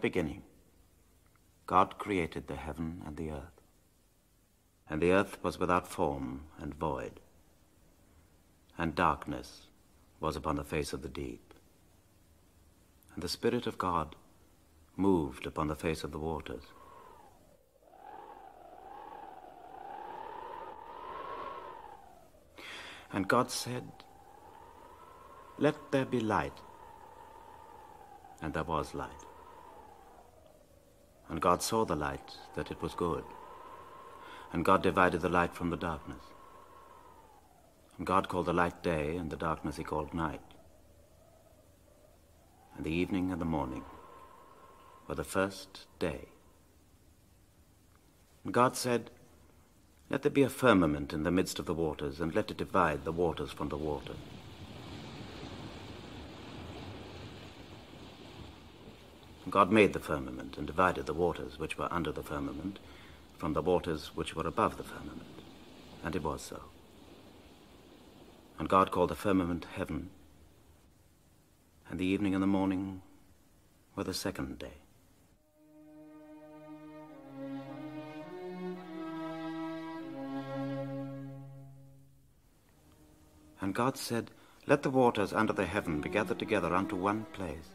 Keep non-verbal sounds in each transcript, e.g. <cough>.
beginning, God created the heaven and the earth. And the earth was without form and void, and darkness was upon the face of the deep. And the Spirit of God moved upon the face of the waters. And God said, Let there be light. And there was light. And God saw the light, that it was good. And God divided the light from the darkness. And God called the light day, and the darkness he called night. And the evening and the morning were the first day. And God said, Let there be a firmament in the midst of the waters, and let it divide the waters from the water. God made the firmament and divided the waters which were under the firmament from the waters which were above the firmament. And it was so. And God called the firmament heaven, and the evening and the morning were the second day. And God said, Let the waters under the heaven be gathered together unto one place,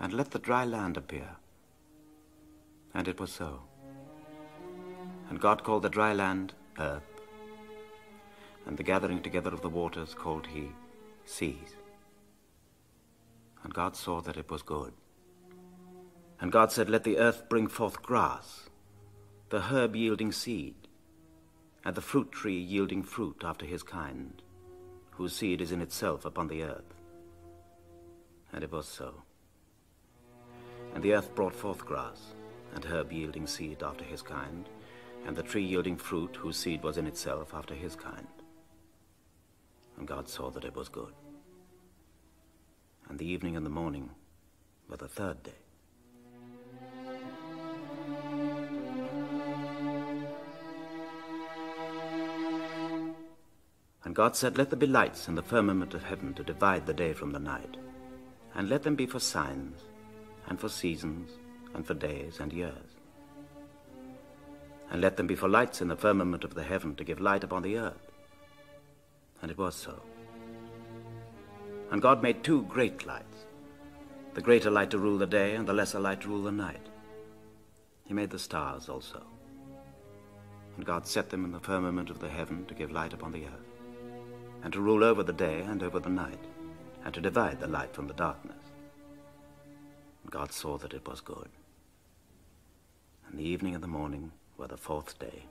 and let the dry land appear. And it was so. And God called the dry land earth, and the gathering together of the waters called he seas. And God saw that it was good. And God said, Let the earth bring forth grass, the herb yielding seed, and the fruit tree yielding fruit after his kind, whose seed is in itself upon the earth. And it was so. And the earth brought forth grass, and herb yielding seed after his kind, and the tree yielding fruit whose seed was in itself after his kind. And God saw that it was good. And the evening and the morning were the third day. And God said, Let there be lights in the firmament of heaven to divide the day from the night, and let them be for signs, and for seasons, and for days and years. And let them be for lights in the firmament of the heaven to give light upon the earth. And it was so. And God made two great lights, the greater light to rule the day, and the lesser light to rule the night. He made the stars also. And God set them in the firmament of the heaven to give light upon the earth, and to rule over the day and over the night, and to divide the light from the darkness. God saw that it was good. And the evening and the morning were the fourth day.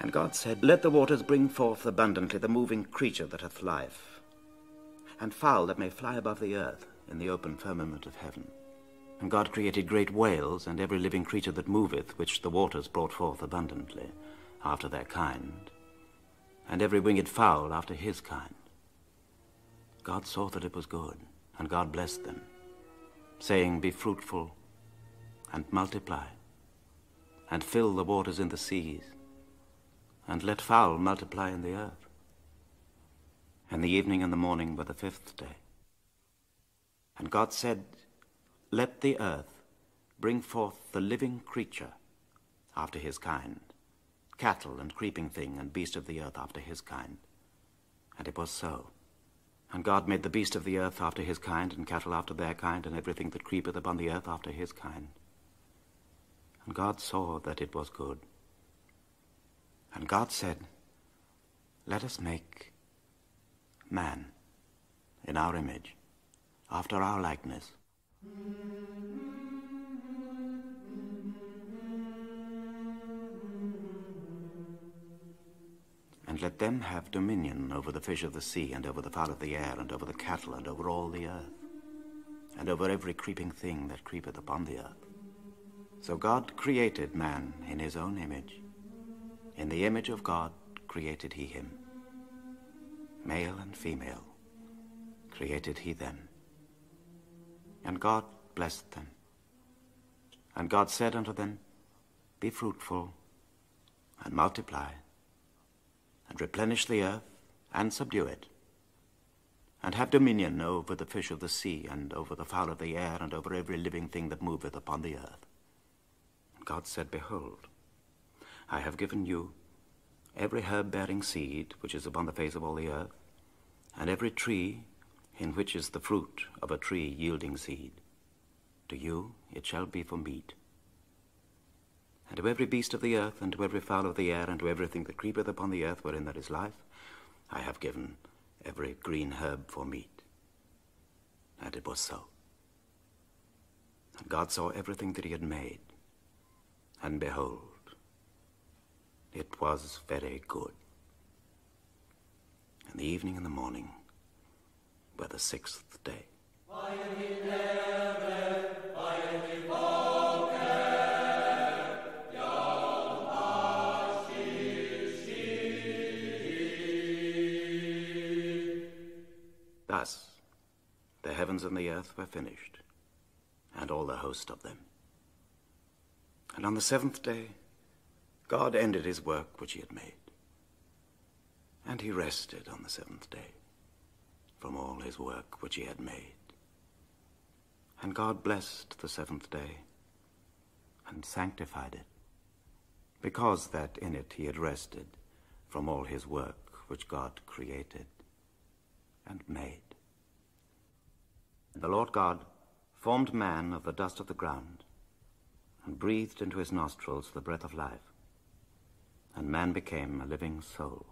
And God said, Let the waters bring forth abundantly the moving creature that hath life, and fowl that may fly above the earth in the open firmament of heaven. And God created great whales and every living creature that moveth, which the waters brought forth abundantly after their kind, and every winged fowl after his kind. God saw that it was good, and God blessed them, saying, Be fruitful, and multiply, and fill the waters in the seas, and let fowl multiply in the earth. And the evening and the morning were the fifth day. And God said, Let the earth bring forth the living creature after his kind cattle and creeping thing and beast of the earth after his kind. And it was so. And God made the beast of the earth after his kind, and cattle after their kind, and everything that creepeth upon the earth after his kind. And God saw that it was good. And God said, Let us make man in our image, after our likeness. And let them have dominion over the fish of the sea, and over the fowl of the air, and over the cattle, and over all the earth, and over every creeping thing that creepeth upon the earth. So God created man in his own image. In the image of God created he him. Male and female created he them. And God blessed them. And God said unto them, Be fruitful and multiply and replenish the earth, and subdue it, and have dominion over the fish of the sea, and over the fowl of the air, and over every living thing that moveth upon the earth. God said, Behold, I have given you every herb bearing seed which is upon the face of all the earth, and every tree in which is the fruit of a tree yielding seed. To you it shall be for meat. And to every beast of the earth, and to every fowl of the air, and to everything that creepeth upon the earth wherein there is life, I have given every green herb for meat. And it was so. And God saw everything that he had made, and behold, it was very good. And the evening and the morning were the sixth day. Thus, the heavens and the earth were finished, and all the host of them. And on the seventh day, God ended his work which he had made. And he rested on the seventh day from all his work which he had made. And God blessed the seventh day and sanctified it, because that in it he had rested from all his work which God created and made. And the Lord God formed man of the dust of the ground and breathed into his nostrils the breath of life, and man became a living soul.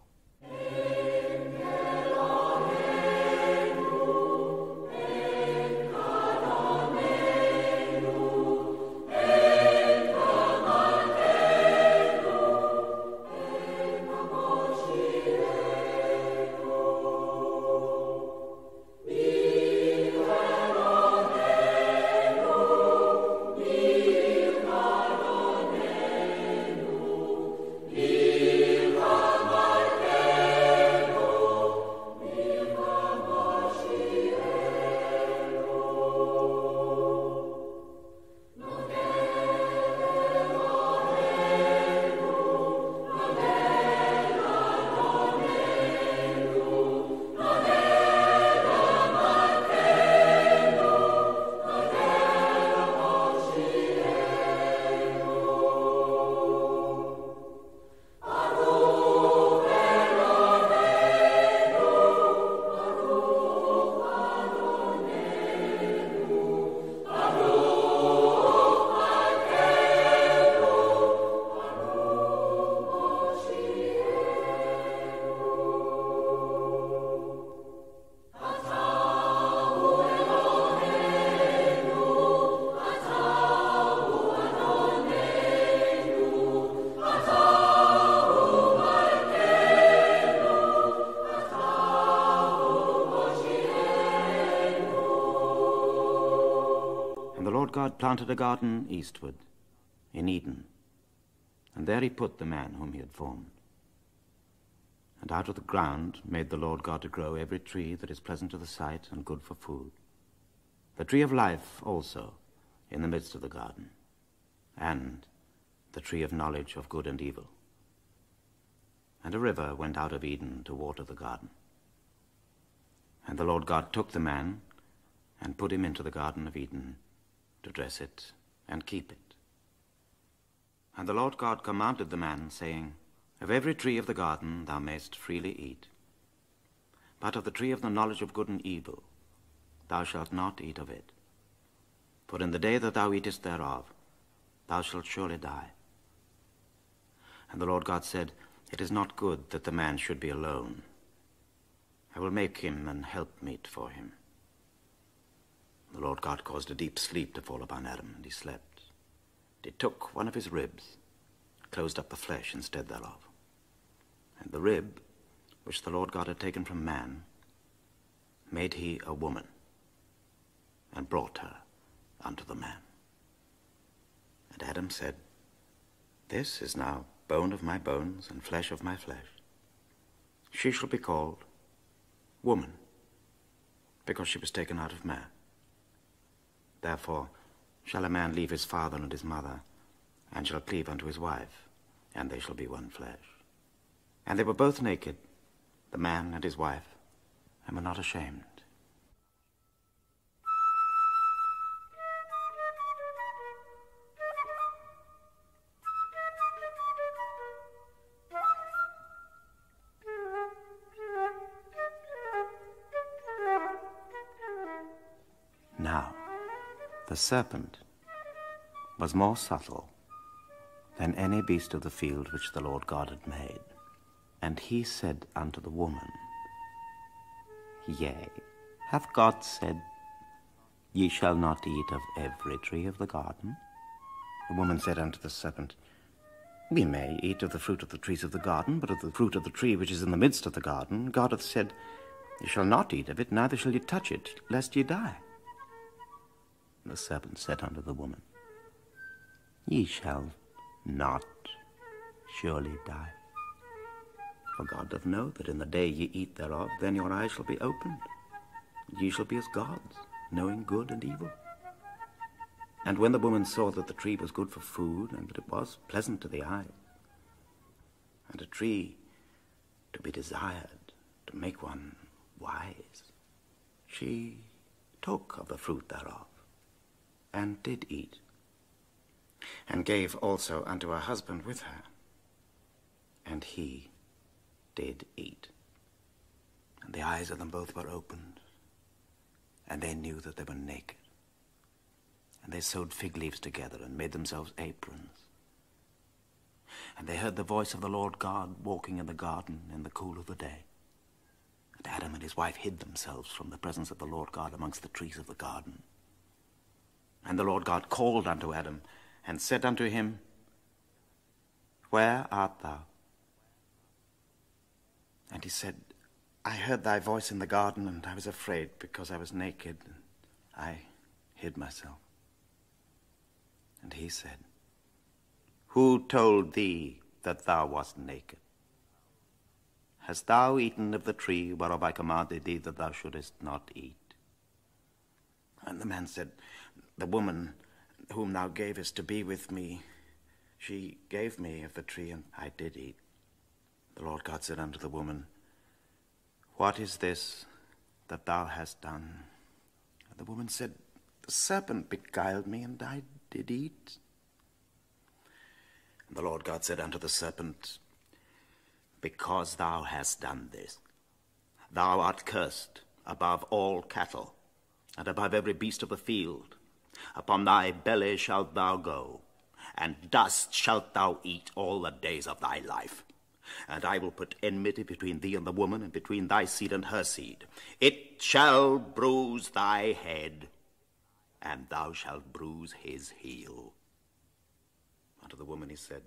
God planted a garden eastward, in Eden, and there he put the man whom he had formed. And out of the ground made the Lord God to grow every tree that is pleasant to the sight and good for food. The tree of life also in the midst of the garden, and the tree of knowledge of good and evil. And a river went out of Eden to water the garden. And the Lord God took the man and put him into the garden of Eden to dress it and keep it. And the Lord God commanded the man, saying, Of every tree of the garden thou mayst freely eat, but of the tree of the knowledge of good and evil thou shalt not eat of it. For in the day that thou eatest thereof, thou shalt surely die. And the Lord God said, It is not good that the man should be alone. I will make him an helpmeet for him. The Lord God caused a deep sleep to fall upon Adam, and he slept. And he took one of his ribs, closed up the flesh instead thereof. And the rib, which the Lord God had taken from man, made he a woman, and brought her unto the man. And Adam said, This is now bone of my bones and flesh of my flesh. She shall be called woman, because she was taken out of man. Therefore shall a man leave his father and his mother, and shall cleave unto his wife, and they shall be one flesh. And they were both naked, the man and his wife, and were not ashamed. The serpent was more subtle than any beast of the field which the Lord God had made. And he said unto the woman, Yea, hath God said, Ye shall not eat of every tree of the garden? The woman said unto the serpent, We may eat of the fruit of the trees of the garden, but of the fruit of the tree which is in the midst of the garden, God hath said, Ye shall not eat of it, neither shall ye touch it, lest ye die. The serpent said unto the woman, Ye shall not surely die. For God doth know that in the day ye eat thereof, then your eyes shall be opened. Ye shall be as gods, knowing good and evil. And when the woman saw that the tree was good for food, and that it was pleasant to the eye, and a tree to be desired to make one wise, she took of the fruit thereof, and did eat, and gave also unto her husband with her, and he did eat. And the eyes of them both were opened, and they knew that they were naked. And they sewed fig leaves together and made themselves aprons. And they heard the voice of the Lord God walking in the garden in the cool of the day. And Adam and his wife hid themselves from the presence of the Lord God amongst the trees of the garden. And the Lord God called unto Adam and said unto him, Where art thou? And he said, I heard thy voice in the garden, and I was afraid because I was naked, and I hid myself. And he said, Who told thee that thou wast naked? Hast thou eaten of the tree whereof I commanded thee that thou shouldest not eat? And the man said, The woman whom thou gavest to be with me, she gave me of the tree, and I did eat. The Lord God said unto the woman, What is this that thou hast done? And the woman said, The serpent beguiled me, and I did eat. And the Lord God said unto the serpent, Because thou hast done this, thou art cursed above all cattle, and above every beast of the field. Upon thy belly shalt thou go, and dust shalt thou eat all the days of thy life. And I will put enmity between thee and the woman, and between thy seed and her seed. It shall bruise thy head, and thou shalt bruise his heel. Unto the woman he said,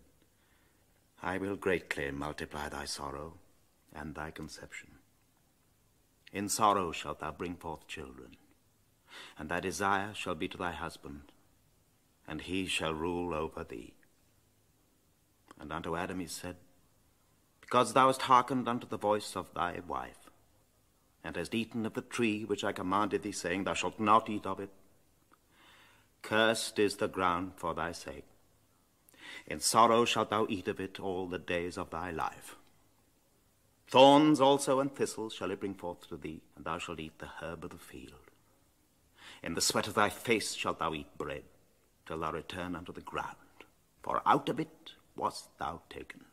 I will greatly multiply thy sorrow and thy conception. In sorrow shalt thou bring forth children, and thy desire shall be to thy husband, and he shall rule over thee. And unto Adam he said, because thou hast hearkened unto the voice of thy wife, and hast eaten of the tree which I commanded thee, saying, Thou shalt not eat of it. Cursed is the ground for thy sake. In sorrow shalt thou eat of it all the days of thy life. Thorns also and thistles shall it bring forth to thee, and thou shalt eat the herb of the field. In the sweat of thy face shalt thou eat bread, till thou return unto the ground, for out of it wast thou taken.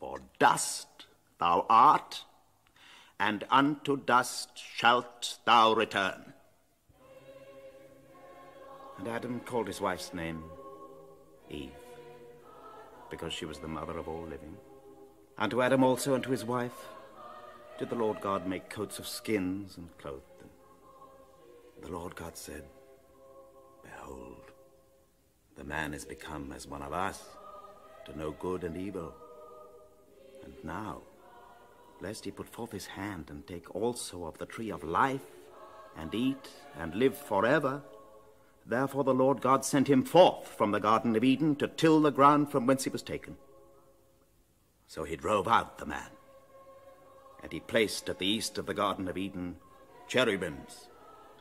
For dust thou art, and unto dust shalt thou return. And Adam called his wife's name Eve, because she was the mother of all living. And to Adam also and to his wife did the Lord God make coats of skins and clothe them. The Lord God said, Behold, the man is become as one of us, to know good and evil. And now, lest he put forth his hand and take also of the tree of life, and eat and live forever, therefore the Lord God sent him forth from the Garden of Eden to till the ground from whence he was taken. So he drove out the man, and he placed at the east of the Garden of Eden cherubims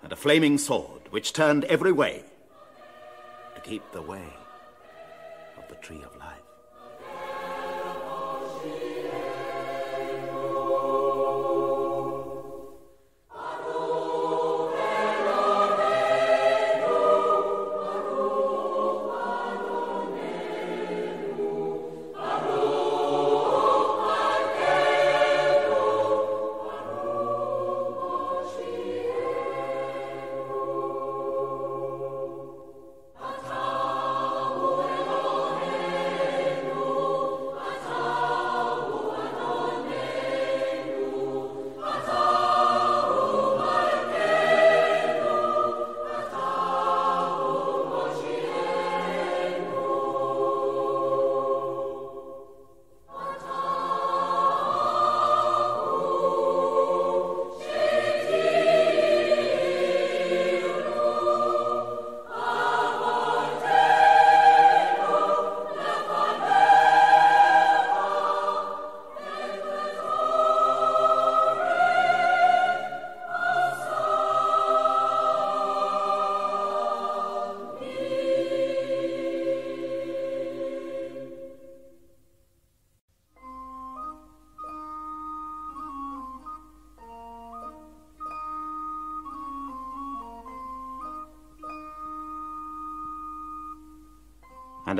and a flaming sword which turned every way to keep the way of the tree of life.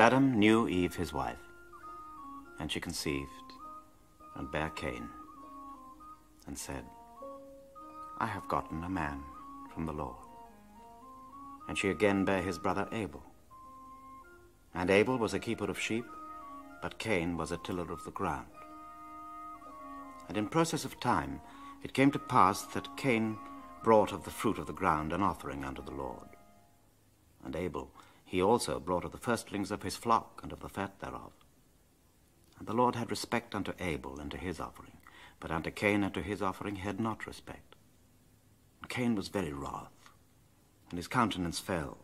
Adam knew Eve his wife, and she conceived and bare Cain, and said, I have gotten a man from the Lord. And she again bare his brother Abel. And Abel was a keeper of sheep, but Cain was a tiller of the ground. And in process of time it came to pass that Cain brought of the fruit of the ground an offering unto the Lord. And Abel he also brought of the firstlings of his flock and of the fat thereof. And the Lord had respect unto Abel and to his offering, but unto Cain and to his offering he had not respect. And Cain was very wroth, and his countenance fell.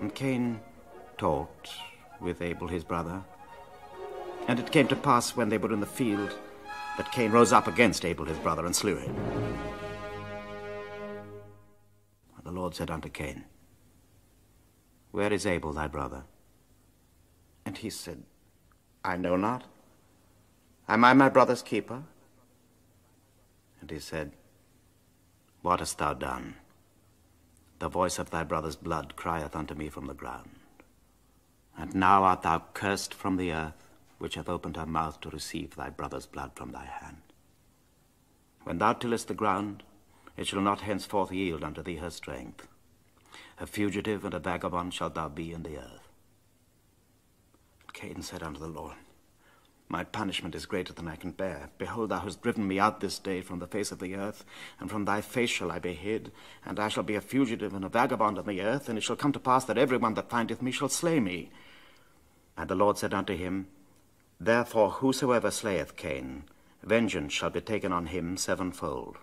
And Cain talked with Abel his brother, and it came to pass when they were in the field that Cain rose up against Abel his brother and slew him. And the Lord said unto Cain, Where is Abel thy brother? And he said, I know not. Am I my brother's keeper? And he said, What hast thou done? The voice of thy brother's blood crieth unto me from the ground. And now art thou cursed from the earth, which hath opened her mouth to receive thy brother's blood from thy hand. When thou tillest the ground, it shall not henceforth yield unto thee her strength. A fugitive and a vagabond shalt thou be in the earth. And Cain said unto the Lord, My punishment is greater than I can bear. Behold, thou hast driven me out this day from the face of the earth, and from thy face shall I be hid, and I shall be a fugitive and a vagabond on the earth, and it shall come to pass that every one that findeth me shall slay me. And the Lord said unto him, Therefore whosoever slayeth Cain, vengeance shall be taken on him sevenfold.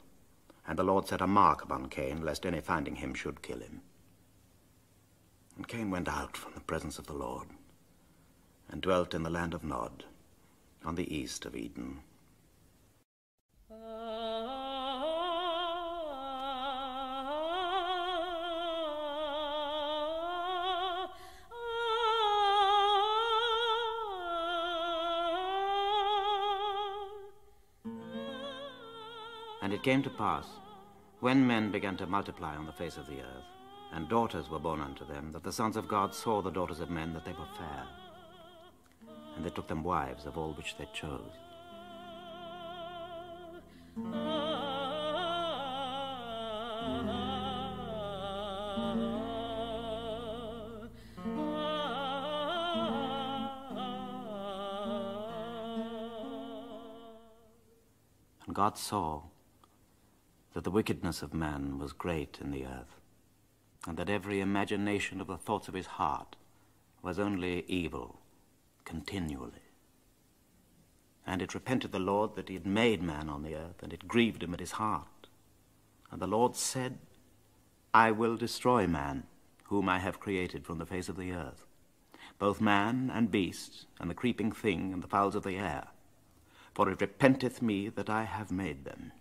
And the Lord set a mark upon Cain, lest any finding him should kill him. And Cain went out from the presence of the Lord, and dwelt in the land of Nod, on the east of Eden. It came to pass, when men began to multiply on the face of the earth, and daughters were born unto them, that the sons of God saw the daughters of men that they were fair, and they took them wives of all which they chose. And God saw that the wickedness of man was great in the earth, and that every imagination of the thoughts of his heart was only evil continually. And it repented the Lord that he had made man on the earth, and it grieved him at his heart. And the Lord said, I will destroy man, whom I have created from the face of the earth, both man and beast, and the creeping thing, and the fowls of the air. For it repenteth me that I have made them.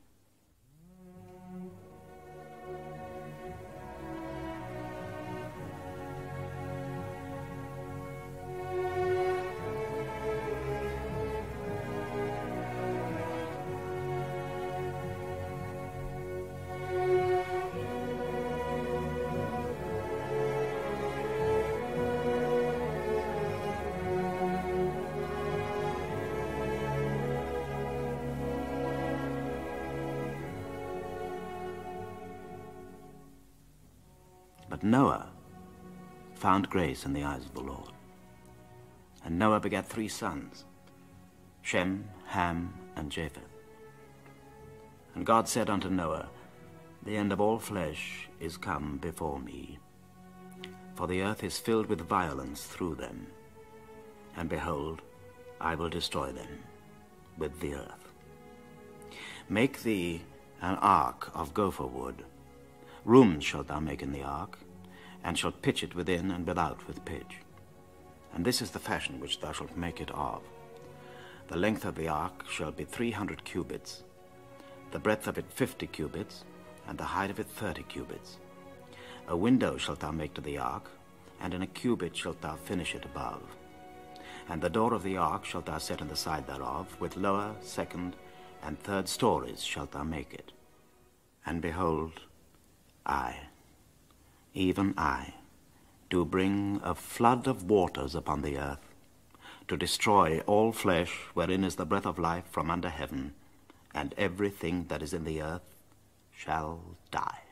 Found grace in the eyes of the Lord. And Noah begat three sons Shem, Ham, and Japheth. And God said unto Noah, The end of all flesh is come before me, for the earth is filled with violence through them. And behold, I will destroy them with the earth. Make thee an ark of gopher wood. Rooms shalt thou make in the ark, and shalt pitch it within and without with pitch. And this is the fashion which thou shalt make it of. The length of the ark shall be three hundred cubits, the breadth of it fifty cubits, and the height of it thirty cubits. A window shalt thou make to the ark, and in a cubit shalt thou finish it above. And the door of the ark shalt thou set in the side thereof, with lower, second, and third stories shalt thou make it. And behold, I, even I, do bring a flood of waters upon the earth, to destroy all flesh wherein is the breath of life from under heaven, and everything that is in the earth shall die.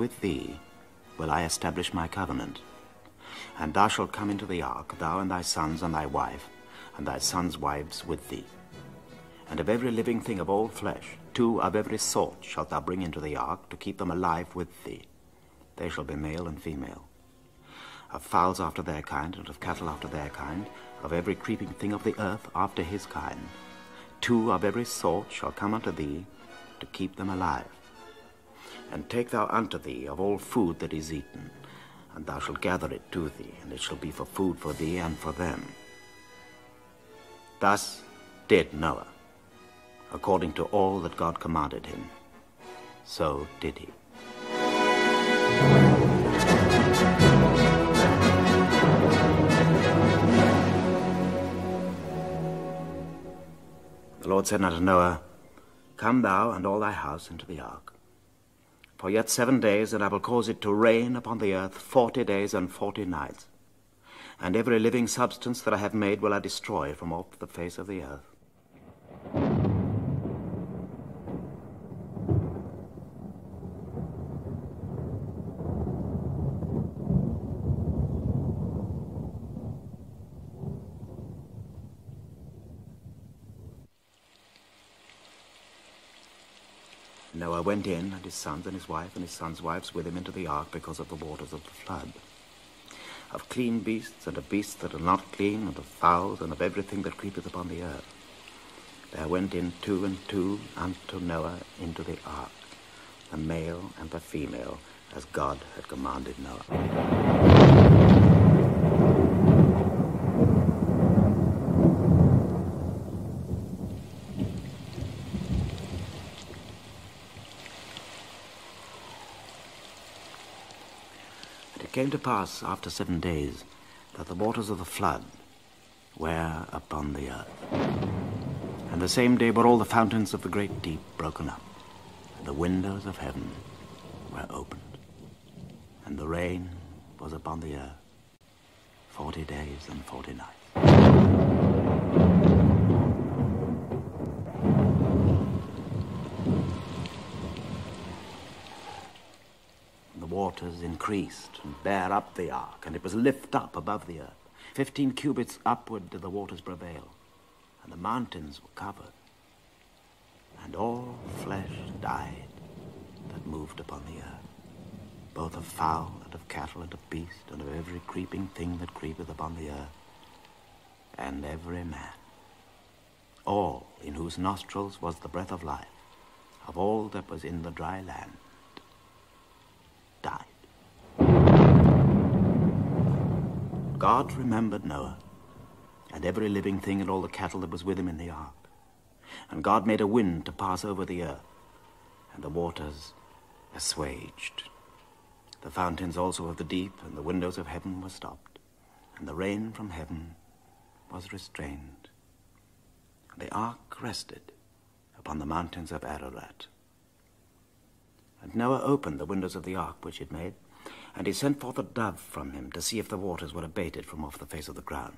With thee will I establish my covenant. And thou shalt come into the ark, thou and thy sons and thy wife, and thy sons' wives with thee. And of every living thing of all flesh, two of every sort shalt thou bring into the ark, to keep them alive with thee. They shall be male and female. Of fowls after their kind, and of cattle after their kind, of every creeping thing of the earth after his kind. Two of every sort shall come unto thee, to keep them alive. And take thou unto thee of all food that is eaten, and thou shalt gather it to thee, and it shall be for food for thee and for them. Thus did Noah, according to all that God commanded him. So did he. The Lord said unto Noah, Come thou and all thy house into the ark. For yet seven days, and I will cause it to rain upon the earth forty days and forty nights. And every living substance that I have made will I destroy from off the face of the earth. Noah went in, and his sons and his wife and his sons' wives with him into the ark because of the waters of the flood. Of clean beasts and of beasts that are not clean, and of fowls and of everything that creepeth upon the earth. There went in two and two unto Noah into the ark, the male and the female, as God had commanded Noah. Came to pass after seven days that the waters of the flood were upon the earth. And the same day were all the fountains of the great deep broken up, and the windows of heaven were opened, and the rain was upon the earth forty days and forty nights. Waters increased and bare up the ark, and it was lift up above the earth. Fifteen cubits upward did the waters prevail, and the mountains were covered, and all flesh died that moved upon the earth, both of fowl and of cattle and of beast, and of every creeping thing that creepeth upon the earth, and every man, all in whose nostrils was the breath of life, of all that was in the dry land, died. God remembered Noah and every living thing and all the cattle that was with him in the ark. And God made a wind to pass over the earth, and the waters assuaged. The fountains also of the deep and the windows of heaven were stopped, and the rain from heaven was restrained. The ark rested upon the mountains of Ararat. And Noah opened the windows of the ark which he had made, and he sent forth a dove from him to see if the waters were abated from off the face of the ground.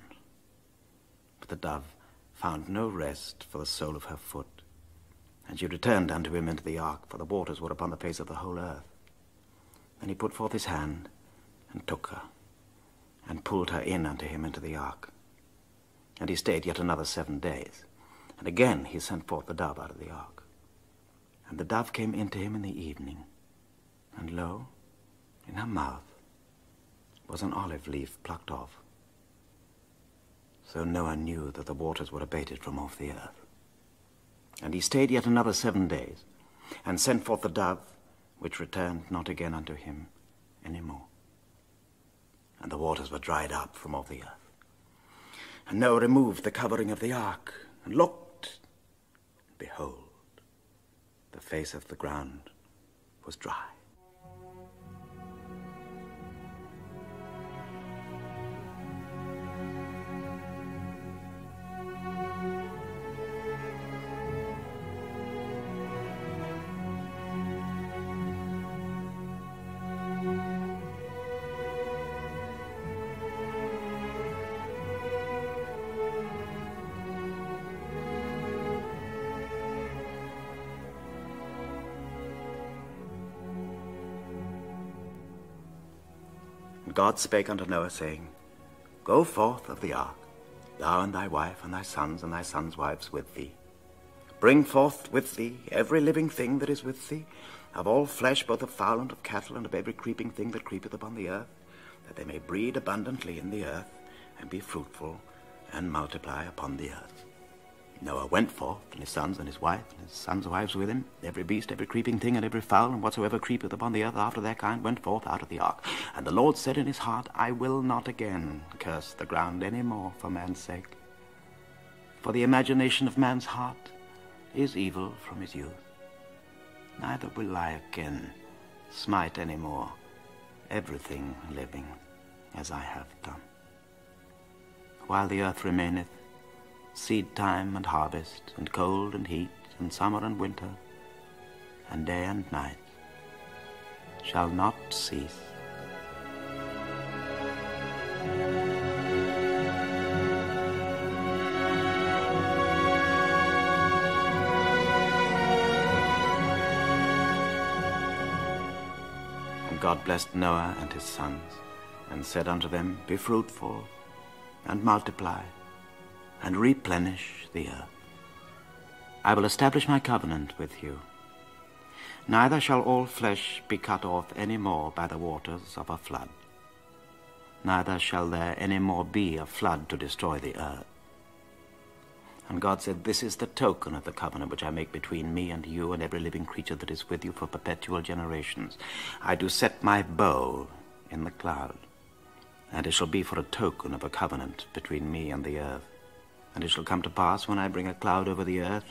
But the dove found no rest for the sole of her foot, and she returned unto him into the ark, for the waters were upon the face of the whole earth. Then he put forth his hand and took her, and pulled her in unto him into the ark. And he stayed yet another seven days. And again he sent forth the dove out of the ark. And the dove came into him in the evening, and lo, in her mouth was an olive leaf plucked off. So Noah knew that the waters were abated from off the earth. And he stayed yet another seven days, and sent forth the dove, which returned not again unto him any more. And the waters were dried up from off the earth. And Noah removed the covering of the ark, and looked, and behold, the face of the ground was dry. God spake unto Noah, saying, Go forth of the ark, thou and thy wife, and thy sons, and thy sons' wives with thee. Bring forth with thee every living thing that is with thee, of all flesh, both of fowl and of cattle, and of every creeping thing that creepeth upon the earth, that they may breed abundantly in the earth, and be fruitful, and multiply upon the earth. Noah went forth, and his sons and his wife, and his sons' wives with him. Every beast, every creeping thing, and every fowl, and whatsoever creepeth upon the earth after their kind, went forth out of the ark. And the Lord said in his heart, I will not again curse the ground any more for man's sake. For the imagination of man's heart is evil from his youth. Neither will I again smite any more everything living as I have done. While the earth remaineth, seed time and harvest, and cold and heat, and summer and winter, and day and night shall not cease. And God blessed Noah and his sons, and said unto them, Be fruitful, and multiply, and replenish the earth. I will establish my covenant with you. Neither shall all flesh be cut off any more by the waters of a flood. Neither shall there any more be a flood to destroy the earth. And God said, This is the token of the covenant which I make between me and you and every living creature that is with you for perpetual generations. I do set my bow in the cloud, and it shall be for a token of a covenant between me and the earth. And it shall come to pass when I bring a cloud over the earth,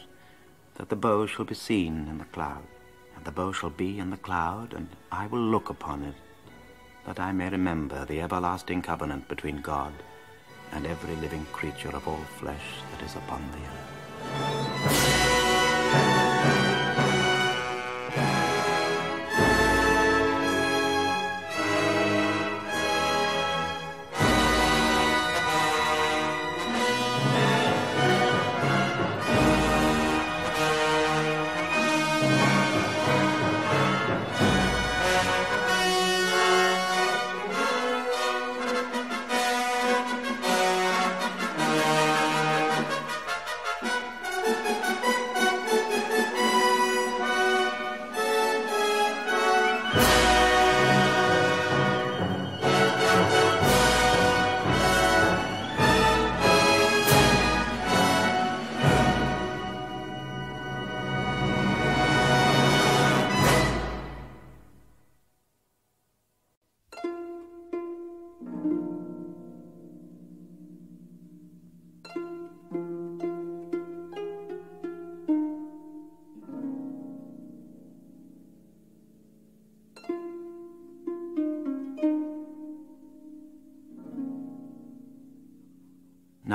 that the bow shall be seen in the cloud. And the bow shall be in the cloud, and I will look upon it, that I may remember the everlasting covenant between God and every living creature of all flesh that is upon the earth.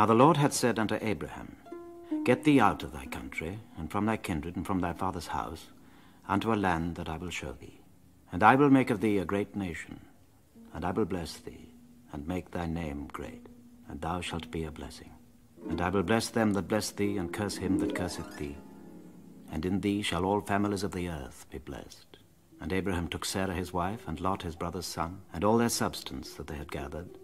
Now the Lord had said unto Abraham, Get thee out of thy country, and from thy kindred, and from thy father's house, unto a land that I will show thee. And I will make of thee a great nation, and I will bless thee, and make thy name great, and thou shalt be a blessing. And I will bless them that bless thee, and curse him that curseth thee. And in thee shall all families of the earth be blessed. And Abraham took Sarah his wife, and Lot his brother's son, and all their substance that they had gathered,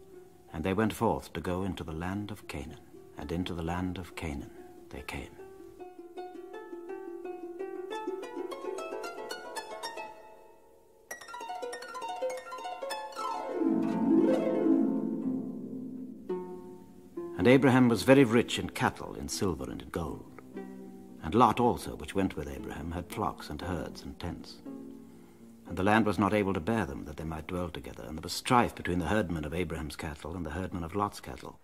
and they went forth to go into the land of Canaan, and into the land of Canaan they came. And Abraham was very rich in cattle, in silver, and in gold. And Lot also, which went with Abraham, had flocks and herds and tents and the land was not able to bear them, that they might dwell together. And there was strife between the herdmen of Abraham's cattle and the herdmen of Lot's cattle.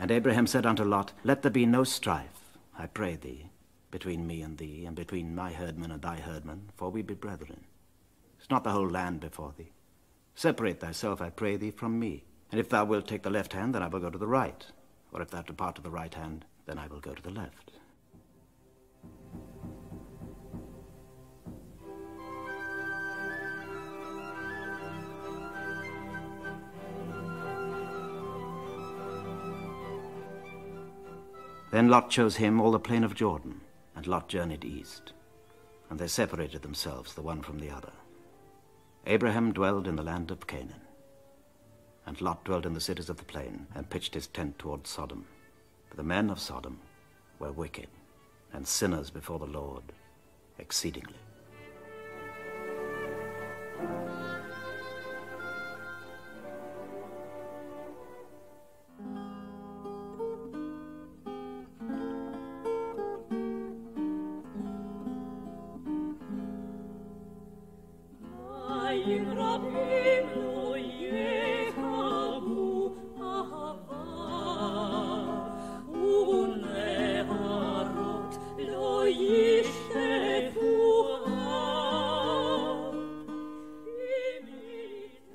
And Abraham said unto Lot, Let there be no strife, I pray thee, between me and thee, and between my herdmen and thy herdmen, for we be brethren. It is not the whole land before thee? Separate thyself, I pray thee, from me. And if thou wilt take the left hand, then I will go to the right. Or if thou depart to the right hand, then I will go to the left. Then Lot chose him all the plain of Jordan, and Lot journeyed east. And they separated themselves the one from the other. Abraham dwelled in the land of Canaan, and Lot dwelt in the cities of the plain, and pitched his tent toward Sodom. For the men of Sodom were wicked, and sinners before the Lord exceedingly.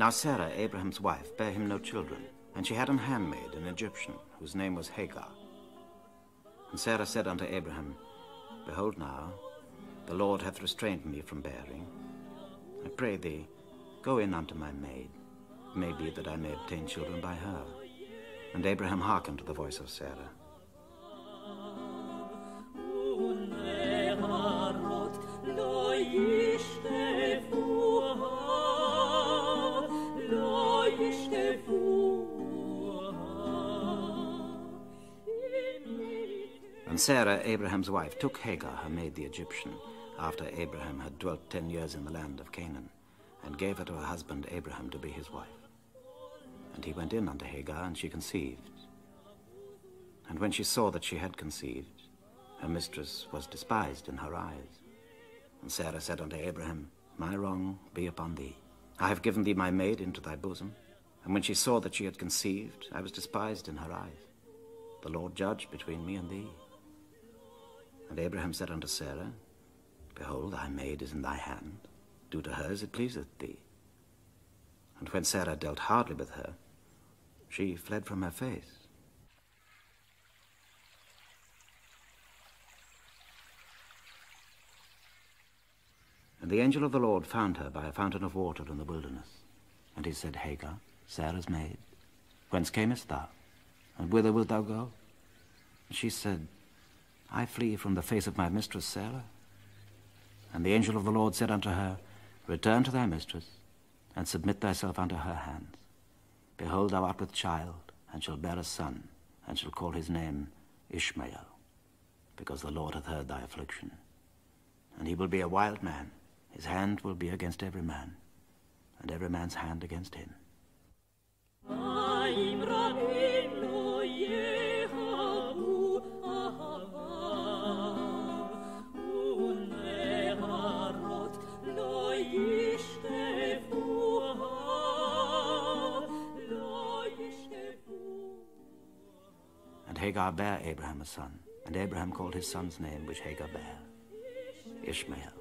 Now Sarah, Abraham's wife, bare him no children, and she had an handmaid, an Egyptian, whose name was Hagar. And Sarah said unto Abraham, Behold now, the Lord hath restrained me from bearing. I pray thee, go in unto my maid. It may be that I may obtain children by her. And Abraham hearkened to the voice of Sarah. Oh, And Sarah, Abraham's wife, took Hagar, her maid the Egyptian, after Abraham had dwelt ten years in the land of Canaan, and gave her to her husband Abraham to be his wife. And he went in unto Hagar, and she conceived. And when she saw that she had conceived, her mistress was despised in her eyes. And Sarah said unto Abraham, My wrong be upon thee. I have given thee my maid into thy bosom. And when she saw that she had conceived, I was despised in her eyes. The Lord judge between me and thee. And Abraham said unto Sarah, Behold, thy maid is in thy hand. Do to her as it pleaseth thee. And when Sarah dealt hardly with her, she fled from her face. And the angel of the Lord found her by a fountain of water in the wilderness. And he said, Hagar, Sarah's maid, whence camest thou? And whither wilt thou go? And she said, I flee from the face of my mistress Sarah. And the angel of the Lord said unto her, Return to thy mistress, and submit thyself unto her hands. Behold, thou art with child, and shalt bear a son, and shall call his name Ishmael, because the Lord hath heard thy affliction. And he will be a wild man, his hand will be against every man, and every man's hand against him. Hagar bare Abraham a son, and Abraham called his son's name, which Hagar bare, Ishmael.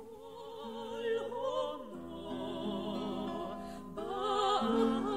And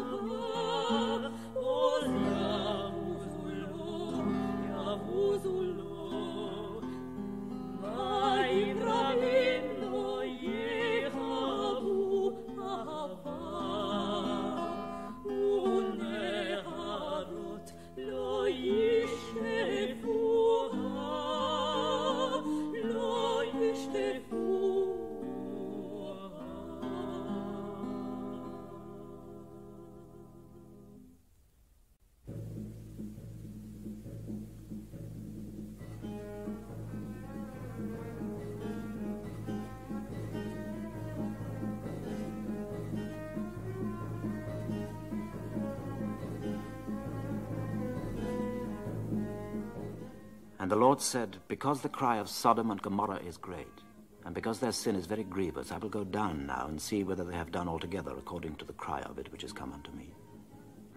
said, Because the cry of Sodom and Gomorrah is great, and because their sin is very grievous, I will go down now and see whether they have done altogether according to the cry of it which is come unto me.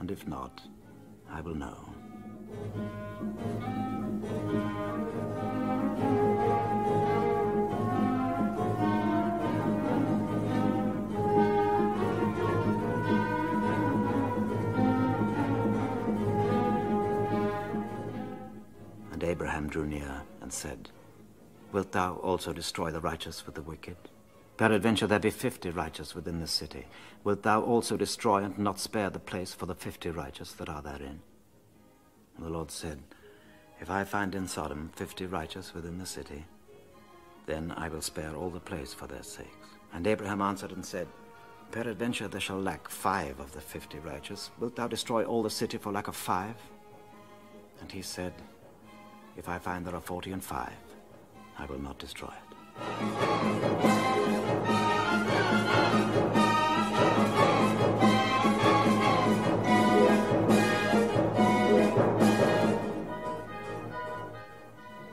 And if not, I will know. Drew near and said, Wilt thou also destroy the righteous with the wicked? Peradventure there be fifty righteous within the city. Wilt thou also destroy and not spare the place for the fifty righteous that are therein? And the Lord said, If I find in Sodom fifty righteous within the city, then I will spare all the place for their sakes. And Abraham answered and said, Peradventure there shall lack five of the fifty righteous. Wilt thou destroy all the city for lack of five? And he said, If I find there are forty and five, I will not destroy it.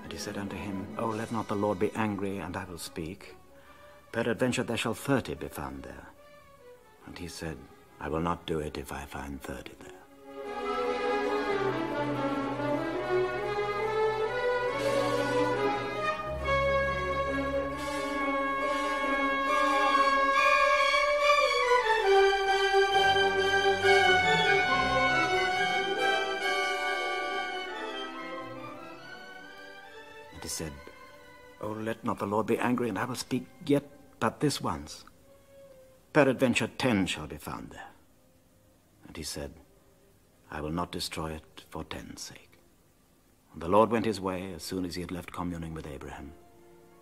And he said unto him, Oh, let not the Lord be angry, and I will speak. Peradventure there shall thirty be found there. And he said, I will not do it if I find thirty there. Said, Oh, let not the Lord be angry, and I will speak yet but this once. Peradventure ten shall be found there. And he said, I will not destroy it for ten's sake. And the Lord went his way as soon as he had left communing with Abraham,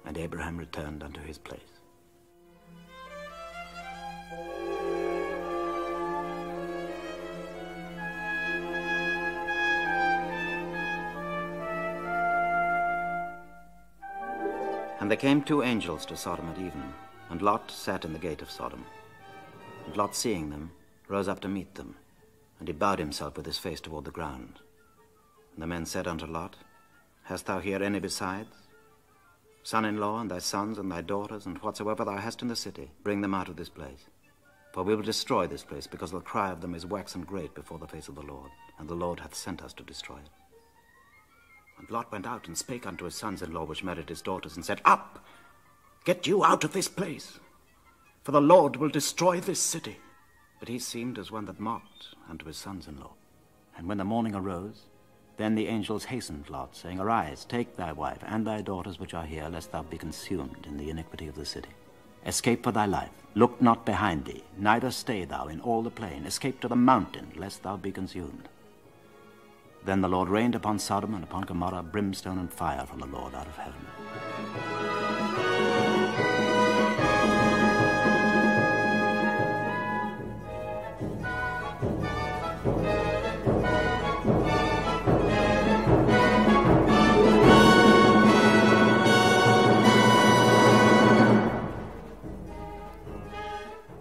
and Abraham returned unto his place. And there came two angels to Sodom at even, and Lot sat in the gate of Sodom. And Lot, seeing them, rose up to meet them, and he bowed himself with his face toward the ground. And the men said unto Lot, Hast thou here any besides? Son in law, and thy sons, and thy daughters, and whatsoever thou hast in the city, bring them out of this place. For we will destroy this place, because the cry of them is waxen great before the face of the Lord, and the Lord hath sent us to destroy it. And Lot went out and spake unto his sons in law, which married his daughters, and said, Up! Get you out of this place, for the Lord will destroy this city. But he seemed as one that mocked unto his sons in law. And when the morning arose, then the angels hastened Lot, saying, Arise, take thy wife and thy daughters which are here, lest thou be consumed in the iniquity of the city. Escape for thy life. Look not behind thee, neither stay thou in all the plain. Escape to the mountain, lest thou be consumed. Then the Lord rained upon Sodom and upon Gomorrah brimstone and fire from the Lord out of heaven.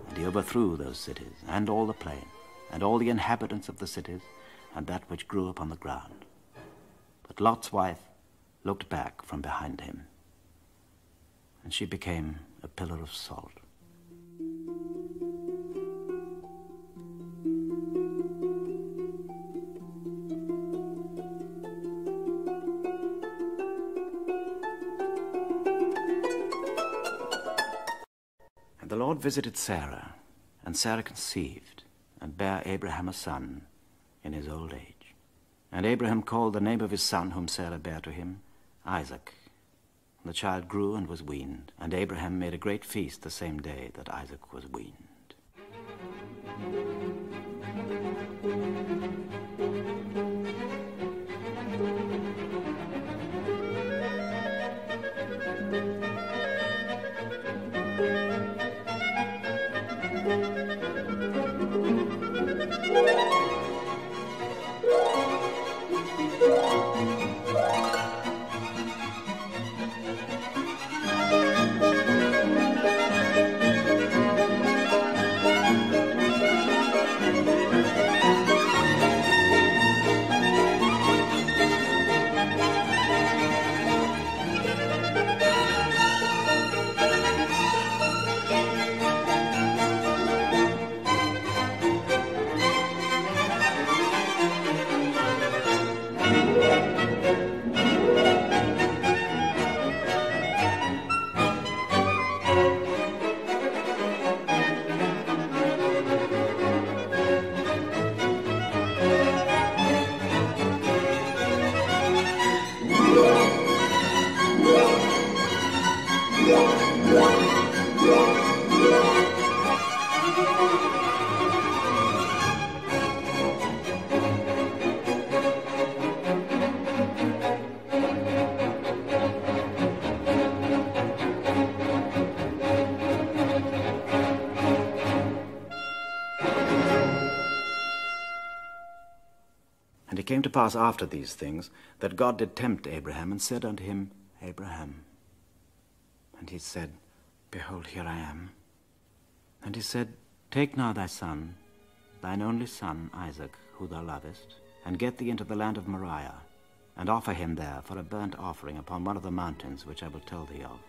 And he overthrew those cities, and all the plain, and all the inhabitants of the cities, and that which grew upon the ground. But Lot's wife looked back from behind him, and she became a pillar of salt. And the Lord visited Sarah, and Sarah conceived, and bare Abraham a son in his old age. And Abraham called the name of his son whom Sarah bare to him, Isaac. The child grew and was weaned, and Abraham made a great feast the same day that Isaac was weaned. It came to pass after these things that God did tempt Abraham and said unto him, Abraham. And he said, Behold, here I am. And he said, Take now thy son, thine only son, Isaac, who thou lovest, and get thee into the land of Moriah, and offer him there for a burnt offering upon one of the mountains which I will tell thee of.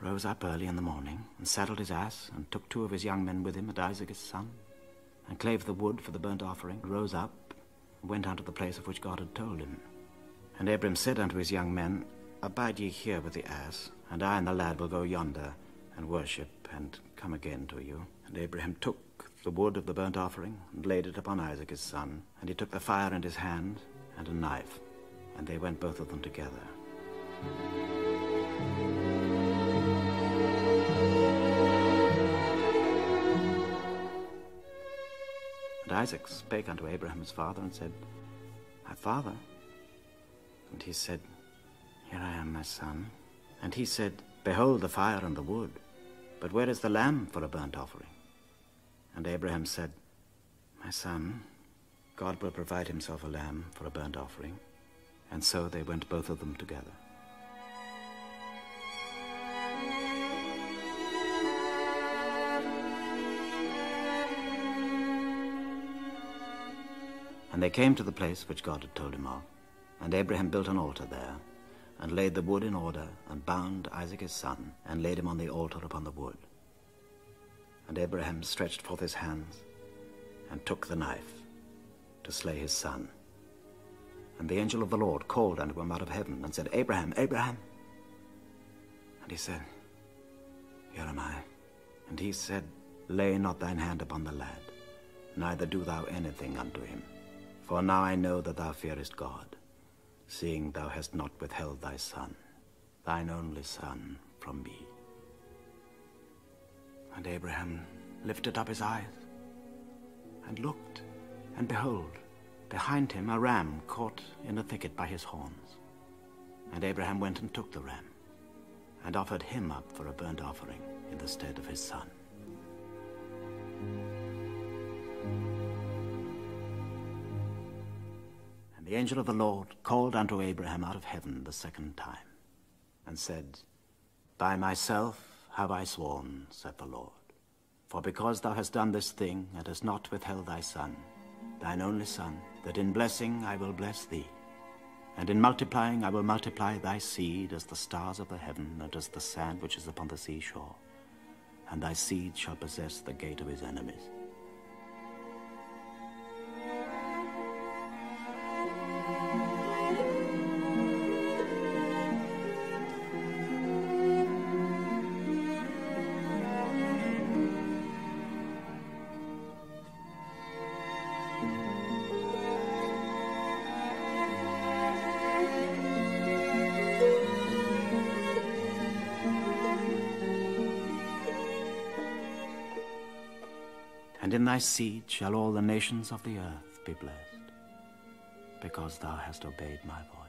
Rose up early in the morning, and saddled his ass, and took two of his young men with him, and Isaac his son, and clave the wood for the burnt offering, rose up, and went unto the place of which God had told him. And Abram said unto his young men, Abide ye here with the ass, and I and the lad will go yonder, and worship, and come again to you. And Abraham took the wood of the burnt offering, and laid it upon Isaac his son, and he took the fire in his hand, and a knife, and they went both of them together. And Isaac spake unto Abraham his father, and said, My father. And he said, Here I am, my son. And he said, Behold the fire and the wood, but where is the lamb for a burnt offering? And Abraham said, My son, God will provide himself a lamb for a burnt offering. And so they went both of them together. And they came to the place which God had told him of. And Abraham built an altar there, and laid the wood in order, and bound Isaac his son, and laid him on the altar upon the wood. And Abraham stretched forth his hands, and took the knife to slay his son. And the angel of the Lord called unto him out of heaven, and said, Abraham, Abraham. And he said, Here am I. And he said, Lay not thine hand upon the lad, neither do thou anything unto him. For now I know that thou fearest God, seeing thou hast not withheld thy son, thine only son, from me. And Abraham lifted up his eyes, and looked, and behold, behind him a ram caught in a thicket by his horns. And Abraham went and took the ram, and offered him up for a burnt offering in the stead of his son. The angel of the Lord called unto Abraham out of heaven the second time, and said, By myself have I sworn, said the Lord, for because thou hast done this thing, and hast not withheld thy son, thine only son, that in blessing I will bless thee, and in multiplying I will multiply thy seed as the stars of the heaven, and as the sand which is upon the seashore, and thy seed shall possess the gate of his enemies. Thy seed shall all the nations of the earth be blessed, because thou hast obeyed my voice.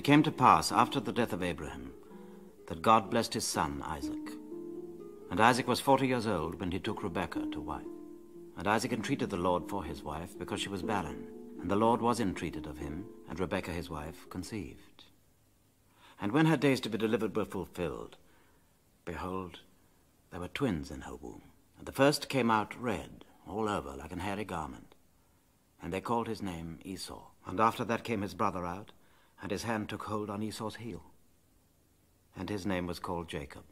It came to pass, after the death of Abraham, that God blessed his son Isaac. And Isaac was forty years old when he took Rebekah to wife. And Isaac entreated the Lord for his wife, because she was barren. And the Lord was entreated of him, and Rebekah his wife conceived. And when her days to be delivered were fulfilled, behold, there were twins in her womb. And the first came out red, all over, like an hairy garment. And they called his name Esau. And after that came his brother out, and his hand took hold on Esau's heel. And his name was called Jacob.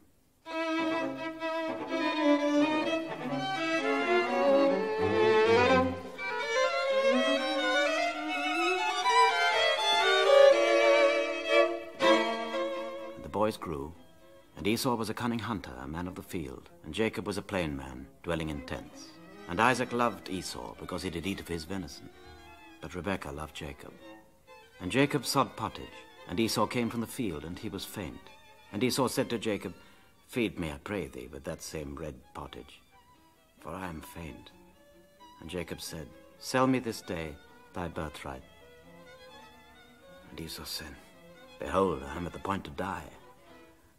And the boys grew, and Esau was a cunning hunter, a man of the field, and Jacob was a plain man, dwelling in tents. And Isaac loved Esau because he did eat of his venison, but Rebekah loved Jacob. And Jacob sought pottage, and Esau came from the field, and he was faint. And Esau said to Jacob, Feed me, I pray thee, with that same red pottage, for I am faint. And Jacob said, Sell me this day thy birthright. And Esau said, Behold, I am at the point to die.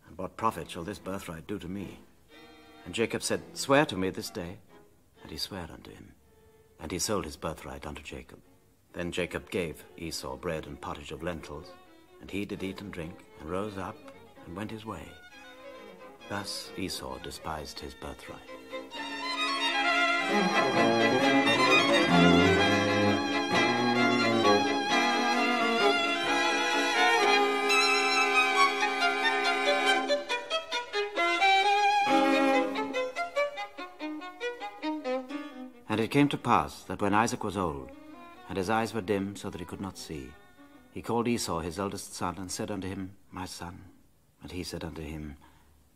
And what profit shall this birthright do to me? And Jacob said, Swear to me this day. And he sware unto him. And he sold his birthright unto Jacob. Then Jacob gave Esau bread and pottage of lentils, and he did eat and drink, and rose up and went his way. Thus Esau despised his birthright. And it came to pass that when Isaac was old, and his eyes were dim so that he could not see, he called Esau his eldest son, and said unto him, My son. And he said unto him,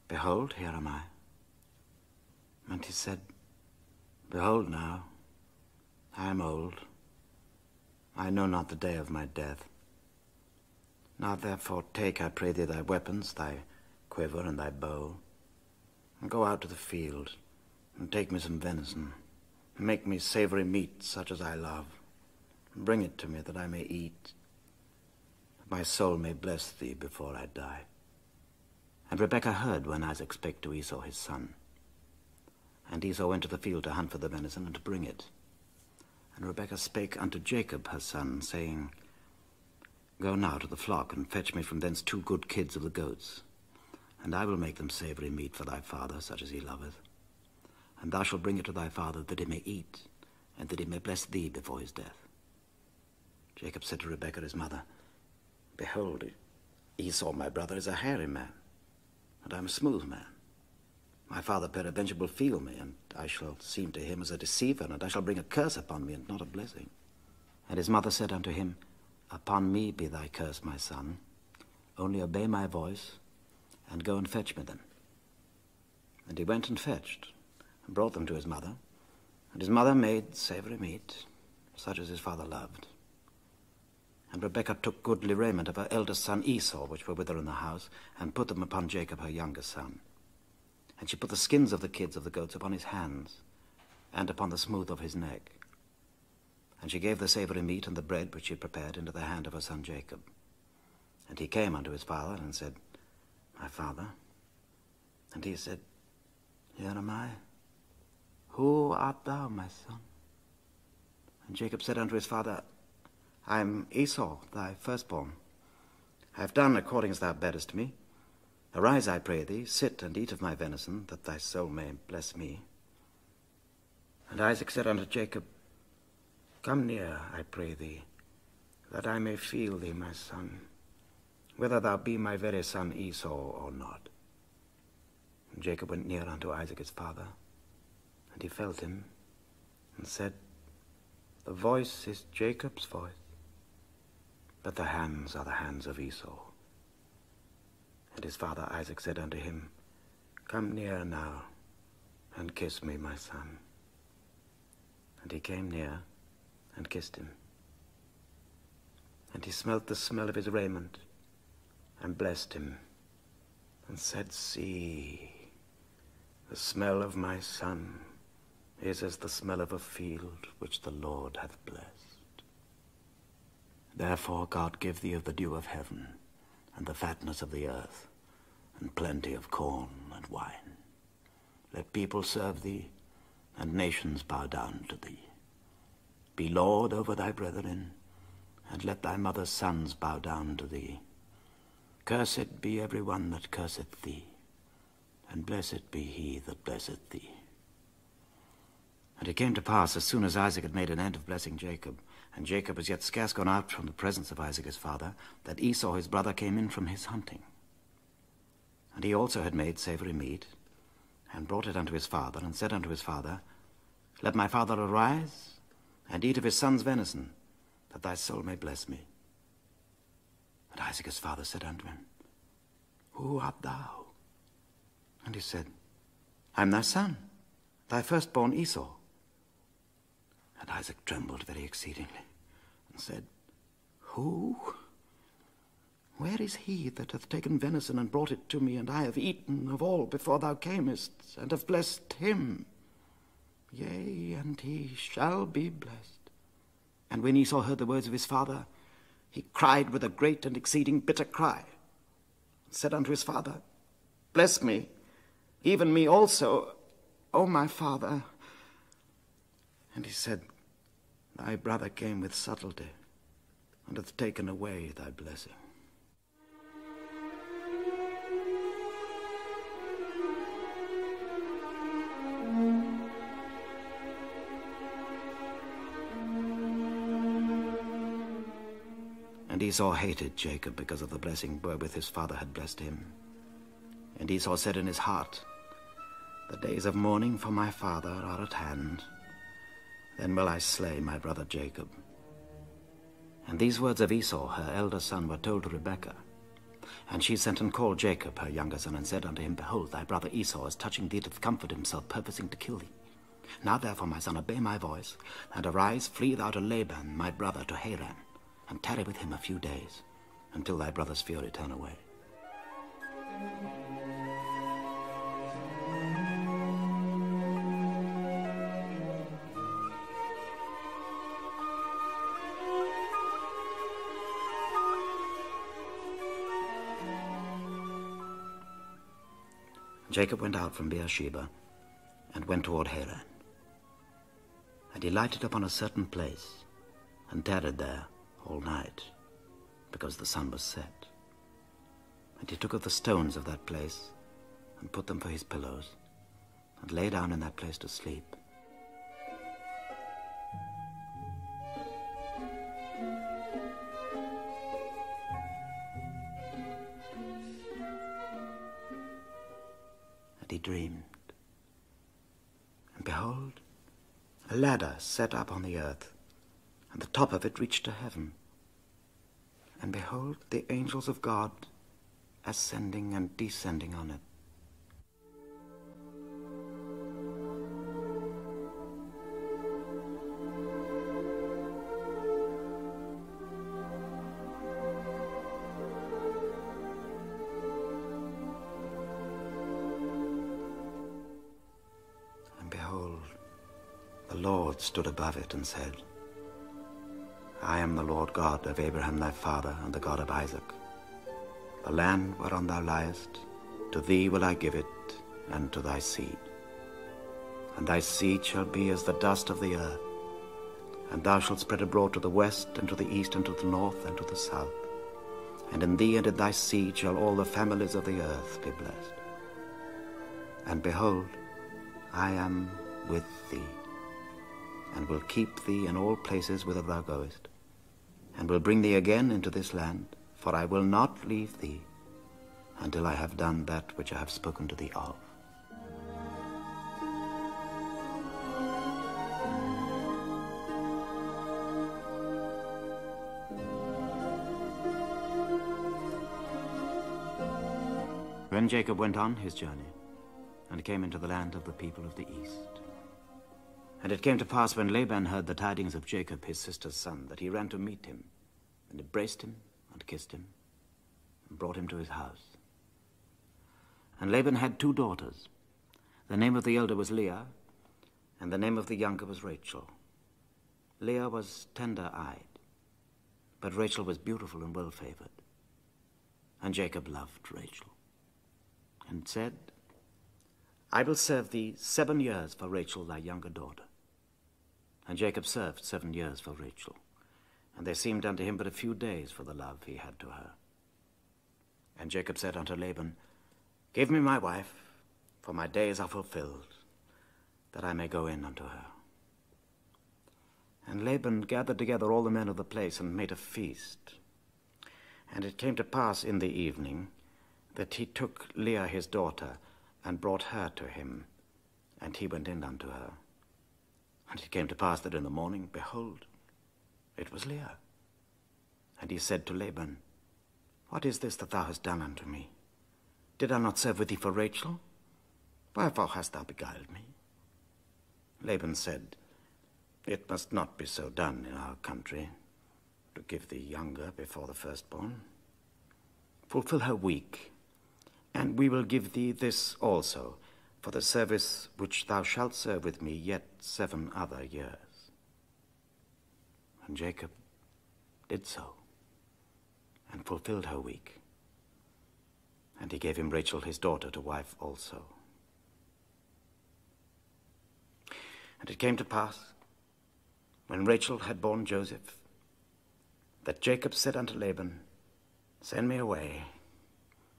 Behold, here am I. And he said, Behold now, I am old. I know not the day of my death. Now therefore take, I pray thee, thy weapons, thy quiver and thy bow, and go out to the field, and take me some venison, and make me savory meat such as I love, bring it to me that I may eat, my soul may bless thee before I die. And Rebekah heard when Isaac spake to Esau his son. And Esau went to the field to hunt for the venison and to bring it. And Rebekah spake unto Jacob her son, saying, Go now to the flock, and fetch me from thence two good kids of the goats, and I will make them savory meat for thy father, such as he loveth. And thou shalt bring it to thy father, that he may eat, and that he may bless thee before his death. Jacob said to Rebekah his mother, Behold, Esau my brother is a hairy man, and I am a smooth man. My father peradventure will feel me, and I shall seem to him as a deceiver, and I shall bring a curse upon me, and not a blessing. And his mother said unto him, Upon me be thy curse, my son. Only obey my voice, and go and fetch me them. And he went and fetched, and brought them to his mother. And his mother made savory meat, such as his father loved. And Rebekah took goodly raiment of her eldest son Esau, which were with her in the house, and put them upon Jacob her youngest son. And she put the skins of the kids of the goats upon his hands, and upon the smooth of his neck. And she gave the savory meat and the bread which she had prepared into the hand of her son Jacob. And he came unto his father and said, My father. And he said, Here am I. Who art thou, my son? And Jacob said unto his father, I am Esau, thy firstborn. I have done according as thou badest me. Arise, I pray thee, sit and eat of my venison, that thy soul may bless me. And Isaac said unto Jacob, Come near, I pray thee, that I may feel thee, my son, whether thou be my very son Esau or not. And Jacob went near unto Isaac his father, and he felt him, and said, The voice is Jacob's voice, but the hands are the hands of Esau. And his father Isaac said unto him, Come near now, and kiss me, my son. And he came near, and kissed him. And he smelt the smell of his raiment, and blessed him, and said, See, the smell of my son is as the smell of a field which the Lord hath blessed. Therefore God give thee of the dew of heaven, and the fatness of the earth, and plenty of corn and wine. Let people serve thee, and nations bow down to thee. Be Lord over thy brethren, and let thy mother's sons bow down to thee. Cursed be every one that curseth thee, and blessed be he that blesseth thee. And it came to pass, as soon as Isaac had made an end of blessing Jacob, and Jacob was yet scarce gone out from the presence of Isaac his father, that Esau his brother came in from his hunting. And he also had made savory meat, and brought it unto his father, and said unto his father, Let my father arise, and eat of his son's venison, that thy soul may bless me. And Isaac his father said unto him, Who art thou? And he said, I am thy son, thy firstborn Esau. And Isaac trembled very exceedingly, and said, Who? Where is he that hath taken venison and brought it to me, and I have eaten of all before thou camest, and have blessed him? Yea, and he shall be blessed. And when Esau heard the words of his father, he cried with a great and exceeding bitter cry, and said unto his father, Bless me, even me also, O my father. And he said, Thy brother came with subtlety, and hath taken away thy blessing. And Esau hated Jacob because of the blessing wherewith his father had blessed him. And Esau said in his heart, The days of mourning for my father are at hand. Then will I slay my brother Jacob. And these words of Esau, her elder son, were told to Rebekah. And she sent and called Jacob, her younger son, and said unto him, Behold, thy brother Esau is touching thee to comfort himself, purposing to kill thee. Now therefore, my son, obey my voice, and arise, flee thou to Laban, my brother, to Haran, and tarry with him a few days, until thy brother's fury turn away. Jacob went out from Beersheba and went toward Haran. And he lighted upon a certain place and tarried there all night because the sun was set. And he took of the stones of that place and put them for his pillows and lay down in that place to sleep. And he dreamed. And behold, a ladder set up on the earth, and the top of it reached to heaven. And behold, the angels of God ascending and descending on it. Stood above it and said, I am the Lord God of Abraham thy father and the God of Isaac. The land whereon thou liest, to thee will I give it, and to thy seed. And thy seed shall be as the dust of the earth, and thou shalt spread abroad to the west, and to the east, and to the north, and to the south. And in thee and in thy seed shall all the families of the earth be blessed. And behold, I am with thee, and will keep thee in all places whither thou goest, and will bring thee again into this land, for I will not leave thee until I have done that which I have spoken to thee of. Then Jacob went on his journey, and came into the land of the people of the east. And it came to pass when Laban heard the tidings of Jacob his sister's son, that he ran to meet him, and embraced him, and kissed him, and brought him to his house. And Laban had two daughters. The name of the elder was Leah, and the name of the younger was Rachel. Leah was tender eyed, but Rachel was beautiful and well favored. And Jacob loved Rachel, and said, I will serve thee seven years for Rachel, thy younger daughter. And Jacob served seven years for Rachel, and there seemed unto him but a few days for the love he had to her. And Jacob said unto Laban, Give me my wife, for my days are fulfilled, that I may go in unto her. And Laban gathered together all the men of the place and made a feast. And it came to pass in the evening that he took Leah his daughter and brought her to him, and he went in unto her. And it came to pass that in the morning, behold, it was Leah. And he said to Laban, What is this that thou hast done unto me? Did I not serve with thee for Rachel? Wherefore hast thou beguiled me? Laban said, It must not be so done in our country, to give the younger before the firstborn. Fulfill her week, and we will give thee this also, for the service which thou shalt serve with me yet seven other years. And Jacob did so, and fulfilled her week. And he gave him Rachel his daughter to wife also. And it came to pass, when Rachel had borne Joseph, that Jacob said unto Laban, Send me away,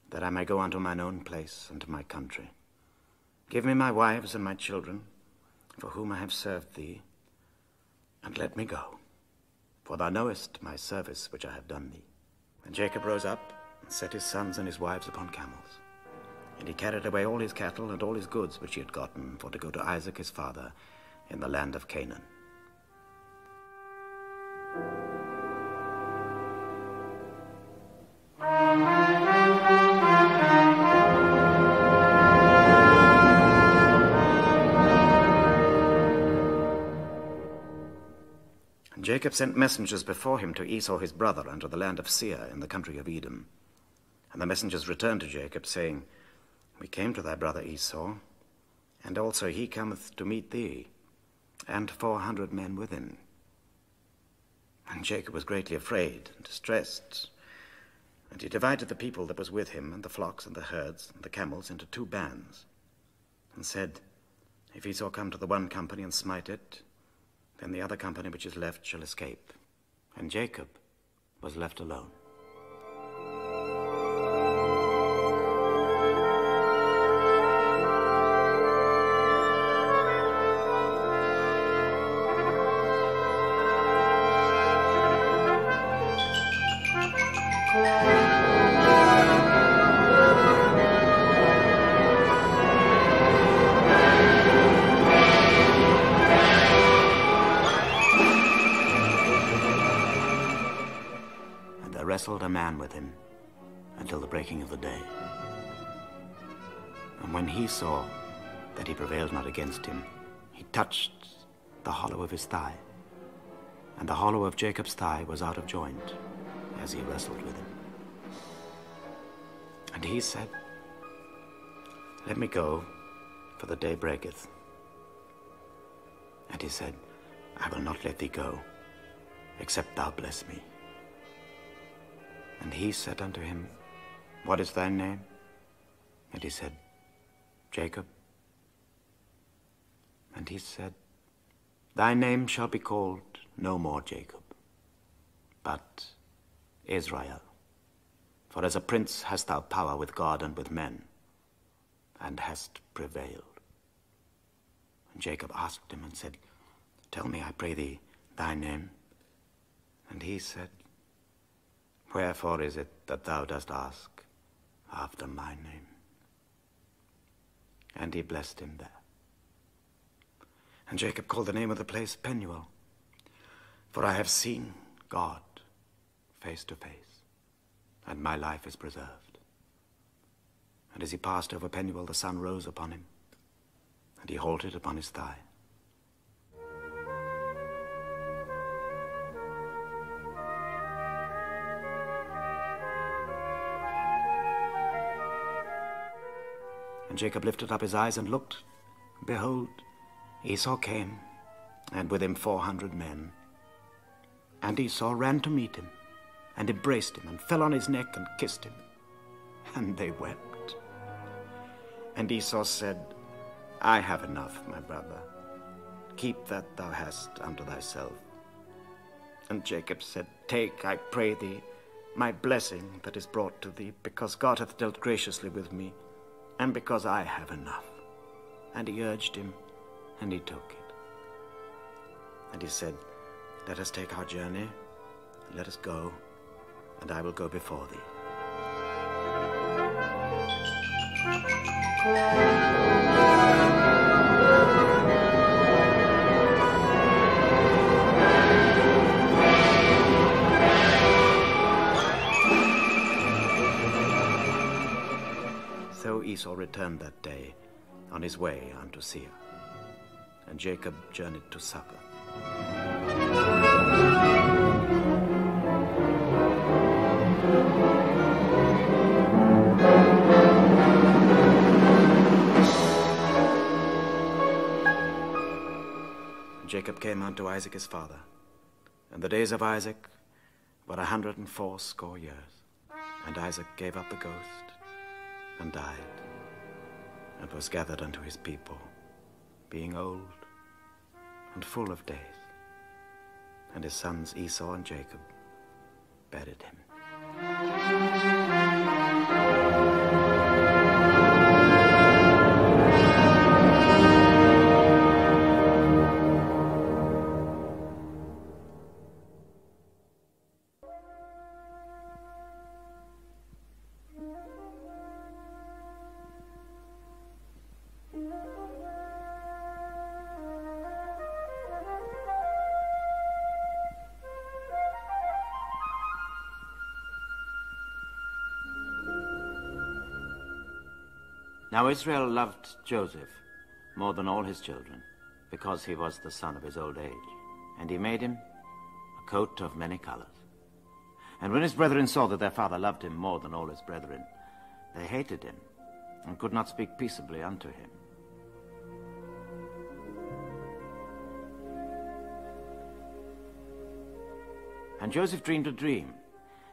that I may go unto mine own place and to my country. Give me my wives and my children, for whom I have served thee, and let me go, for thou knowest my service which I have done thee. And Jacob rose up and set his sons and his wives upon camels. And he carried away all his cattle and all his goods which he had gotten for to go to Isaac his father in the land of Canaan. <laughs> Jacob sent messengers before him to Esau his brother unto the land of Seir in the country of Edom. And the messengers returned to Jacob, saying, We came to thy brother Esau, and also he cometh to meet thee, and four hundred men with him. And Jacob was greatly afraid and distressed. And he divided the people that was with him, and the flocks, and the herds, and the camels, into two bands, and said, If Esau come to the one company and smite it, then the other company which is left shall escape. And Jacob was left alone. Saw that he prevailed not against him, he touched the hollow of his thigh. And the hollow of Jacob's thigh was out of joint as he wrestled with him. And he said, Let me go, for the day breaketh. And he said, I will not let thee go, except thou bless me. And he said unto him, What is thy name? And he said, Jacob. And he said, Thy name shall be called no more Jacob, but Israel. For as a prince hast thou power with God and with men, and hast prevailed. And Jacob asked him and said, Tell me, I pray thee, thy name. And he said, Wherefore is it that thou dost ask after my name? And he blessed him there. And Jacob called the name of the place Penuel, for I have seen God face to face, and my life is preserved. And as he passed over Penuel, the sun rose upon him, and he halted upon his thigh. And Jacob lifted up his eyes and looked. Behold, Esau came, and with him four hundred men. And Esau ran to meet him, and embraced him, and fell on his neck and kissed him. And they wept. And Esau said, I have enough, my brother. Keep that thou hast unto thyself. And Jacob said, Take, I pray thee, my blessing that is brought to thee, because God hath dealt graciously with me, and because I have enough. And he urged him, and he took it. And he said, Let us take our journey, let us go, and I will go before thee. Esau returned that day on his way unto Seir, and Jacob journeyed to Succoth. Jacob came unto Isaac his father, and the days of Isaac were a hundred and fourscore years. And Isaac gave up the ghost and died, and was gathered unto his people, being old and full of days. And his sons Esau and Jacob buried him. Now Israel loved Joseph more than all his children, because he was the son of his old age. And he made him a coat of many colors. And when his brethren saw that their father loved him more than all his brethren, they hated him and could not speak peaceably unto him. And Joseph dreamed a dream,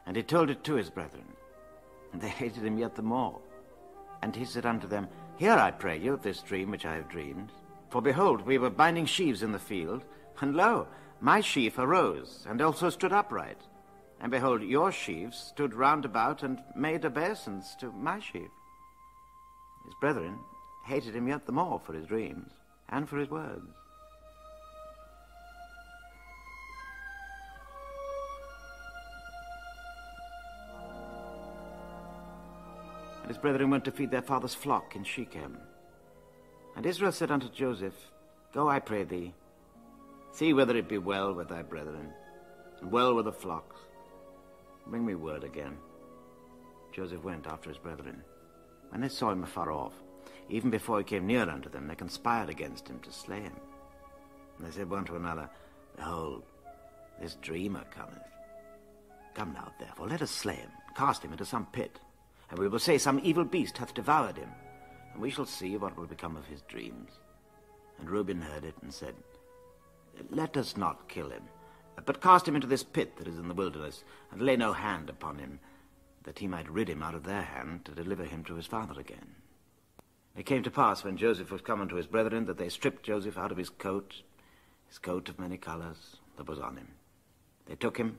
and he told it to his brethren, and they <laughs> hated him yet the more. And he said unto them, Hear, I pray you, this dream which I have dreamed. For behold, we were binding sheaves in the field, and lo, my sheaf arose, and also stood upright. And behold, your sheaves stood round about and made obeisance to my sheaf. His brethren hated him yet the more for his dreams and for his words. And his brethren went to feed their father's flock in Shechem. And Israel said unto Joseph, Go, I pray thee, see whether it be well with thy brethren, and well with the flocks. Bring me word again. Joseph went after his brethren. When they saw him afar off, even before he came near unto them, they conspired against him to slay him. And they said one to another, Behold, this dreamer cometh. Come now, therefore, let us slay him, cast him into some pit, and we will say some evil beast hath devoured him, and we shall see what will become of his dreams. And Reuben heard it and said, Let us not kill him, but cast him into this pit that is in the wilderness, and lay no hand upon him, that he might rid him out of their hand to deliver him to his father again. It came to pass when Joseph was come unto his brethren that they stripped Joseph out of his coat, his coat of many colors that was on him. They took him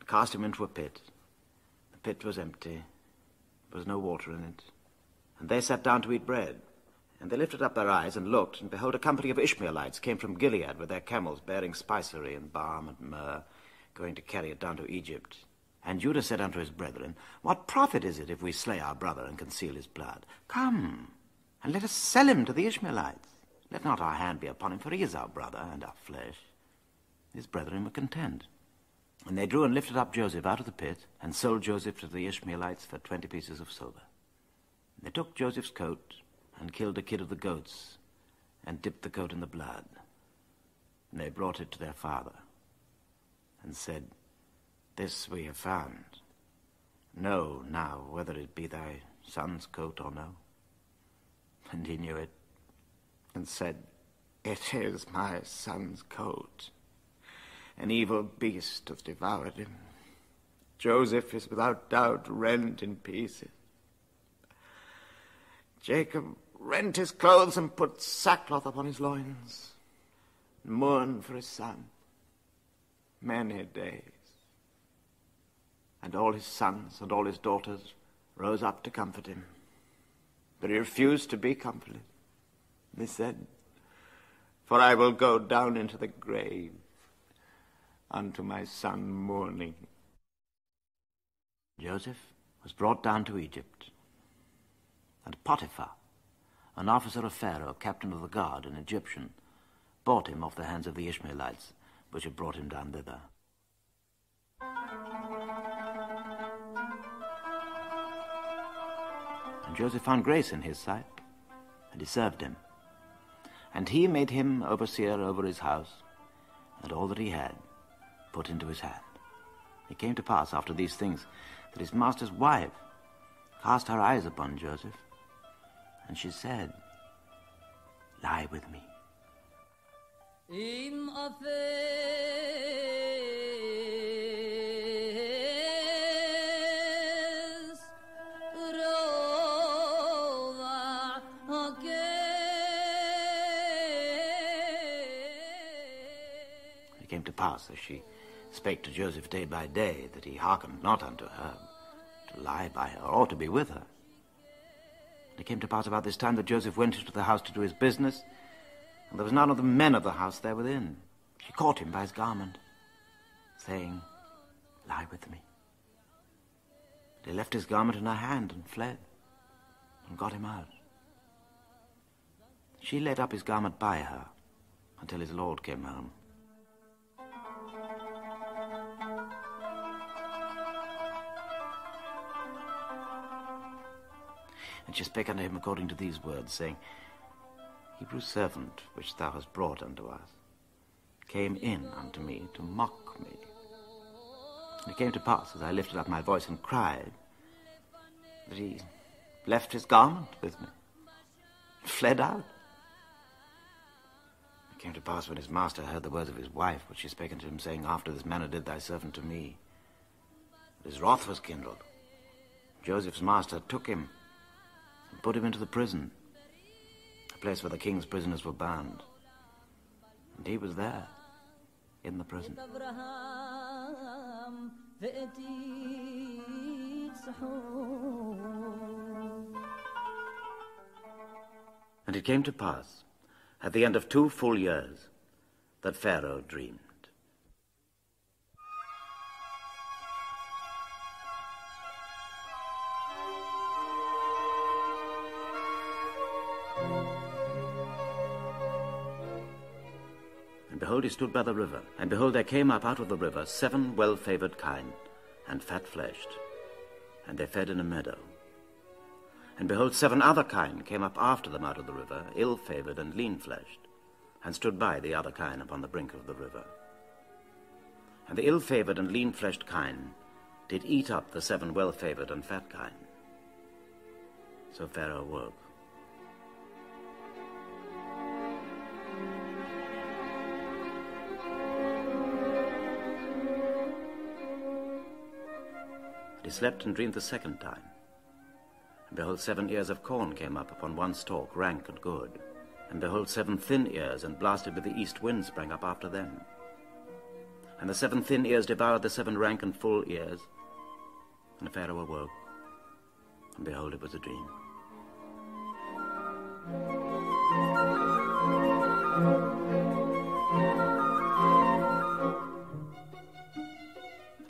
and cast him into a pit. The pit was empty, there was no water in it. And they sat down to eat bread. And they lifted up their eyes and looked, and behold, a company of Ishmaelites came from Gilead with their camels bearing spicery and balm and myrrh, going to carry it down to Egypt. And Judah said unto his brethren, What profit is it if we slay our brother and conceal his blood? Come, and let us sell him to the Ishmaelites. Let not our hand be upon him, for he is our brother and our flesh. His brethren were content. And they drew and lifted up Joseph out of the pit, and sold Joseph to the Ishmaelites for twenty pieces of silver. And They took Joseph's coat, and killed a kid of the goats, and dipped the coat in the blood. And they brought it to their father, and said, This we have found. Know now whether it be thy son's coat or no. And he knew it, and said, It is my son's coat. An evil beast hath devoured him. Joseph is without doubt rent in pieces. Jacob rent his clothes and put sackcloth upon his loins, and mourned for his son many days. And all his sons and all his daughters rose up to comfort him. But he refused to be comforted. He said, For I will go down into the grave unto my son mourning. Joseph was brought down to Egypt, and Potiphar, an officer of Pharaoh, captain of the guard, an Egyptian, bought him off the hands of the Ishmaelites, which had brought him down thither. And Joseph found grace in his sight, and he served him. And he made him overseer over his house, and all that he had put into his hand. It came to pass after these things that his master's wife cast her eyes upon Joseph, and she said, Lie with me. It came to pass as she spake to Joseph day by day that he hearkened not unto her, to lie by her or to be with her. And it came to pass about this time that Joseph went into the house to do his business, and there was none of the men of the house there within. She caught him by his garment, saying, Lie with me. But he left his garment in her hand and fled, and got him out. She laid up his garment by her until his lord came home. And she spake unto him according to these words, saying, Hebrew servant which thou hast brought unto us came in unto me to mock me. And it came to pass, as I lifted up my voice and cried, that he left his garment with me, and fled out. It came to pass when his master heard the words of his wife, which she spake unto him, saying, After this manner did thy servant to me, his wrath was kindled. Joseph's master took him put him into the prison, a place where the king's prisoners were bound. And he was there, in the prison. And it came to pass, at the end of two full years, that Pharaoh dreamed. Behold, he stood by the river. And behold, there came up out of the river seven well favored kine, and fat fleshed. And they fed in a meadow. And behold, seven other kine came up after them out of the river, ill favored and lean fleshed, and stood by the other kine upon the brink of the river. And the ill favored and lean fleshed kine did eat up the seven well favored and fat kine. So Pharaoh woke. He slept and dreamed the second time. And behold, seven ears of corn came up upon one stalk, rank and good. And behold, seven thin ears, and blasted with the east wind, sprang up after them. And the seven thin ears devoured the seven rank and full ears. And Pharaoh awoke, and behold, it was a dream.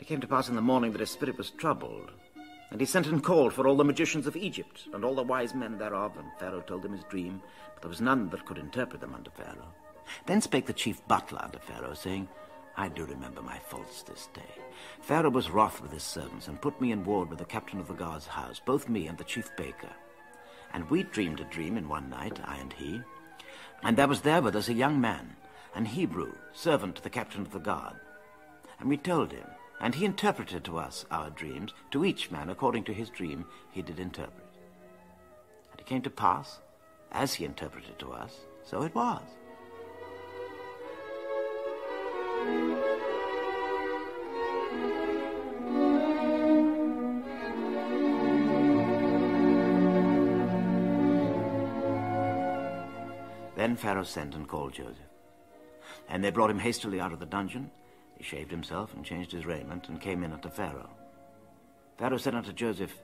It came to pass in the morning that his spirit was troubled, and he sent and called for all the magicians of Egypt, and all the wise men thereof, and Pharaoh told him his dream, but there was none that could interpret them unto Pharaoh. Then spake the chief butler unto Pharaoh, saying, I do remember my faults this day. Pharaoh was wroth with his servants, and put me in ward with the captain of the guard's house, both me and the chief baker. And we dreamed a dream in one night, I and he. And there was there with us a young man, an Hebrew, servant to the captain of the guard. And we told him, and he interpreted to us our dreams. To each man according to his dream he did interpret. And it came to pass, as he interpreted to us, so it was. Then Pharaoh sent and called Joseph. And they brought him hastily out of the dungeon. He shaved himself and changed his raiment and came in unto Pharaoh. Pharaoh said unto Joseph,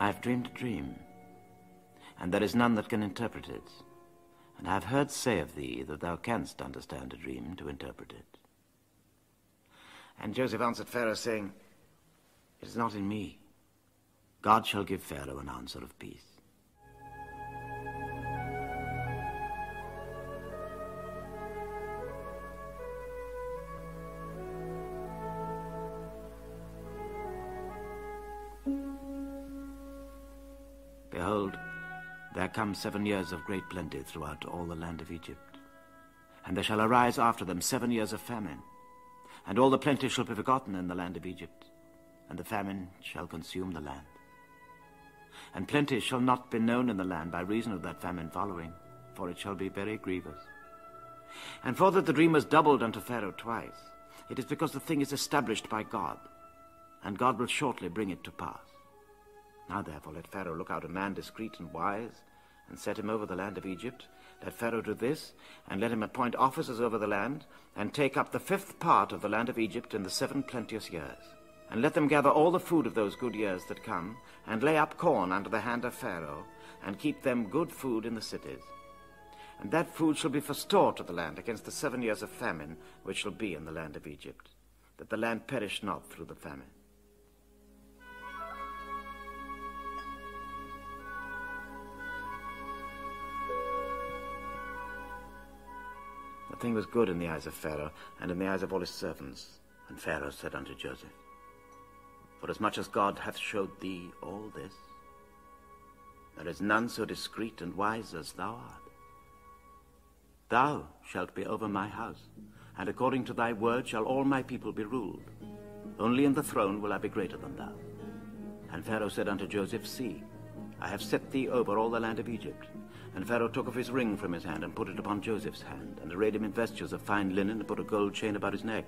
I have dreamed a dream, and there is none that can interpret it. And I have heard say of thee that thou canst understand a dream to interpret it. And Joseph answered Pharaoh, saying, It is not in me. God shall give Pharaoh an answer of peace. Come seven years of great plenty throughout all the land of Egypt. And there shall arise after them seven years of famine, and all the plenty shall be forgotten in the land of Egypt, and the famine shall consume the land. And plenty shall not be known in the land by reason of that famine following, for it shall be very grievous. And for that the dream was doubled unto Pharaoh twice, it is because the thing is established by God, and God will shortly bring it to pass. Now therefore let Pharaoh look out a man discreet and wise, and set him over the land of Egypt. Let Pharaoh do this, and let him appoint officers over the land, and take up the fifth part of the land of Egypt in the seven plenteous years. And let them gather all the food of those good years that come, and lay up corn under the hand of Pharaoh, and keep them good food in the cities. And that food shall be for store to the land against the seven years of famine which shall be in the land of Egypt, that the land perish not through the famine. Thing was good in the eyes of Pharaoh and in the eyes of all his servants. And Pharaoh said unto Joseph, Forasmuch as much as God hath showed thee all this, there is none so discreet and wise as thou art. Thou shalt be over my house, and according to thy word shall all my people be ruled. Only in the throne will I be greater than thou. And Pharaoh said unto Joseph, See, I have set thee over all the land of Egypt. And Pharaoh took off his ring from his hand and put it upon Joseph's hand, and arrayed him in vestures of fine linen, and put a gold chain about his neck.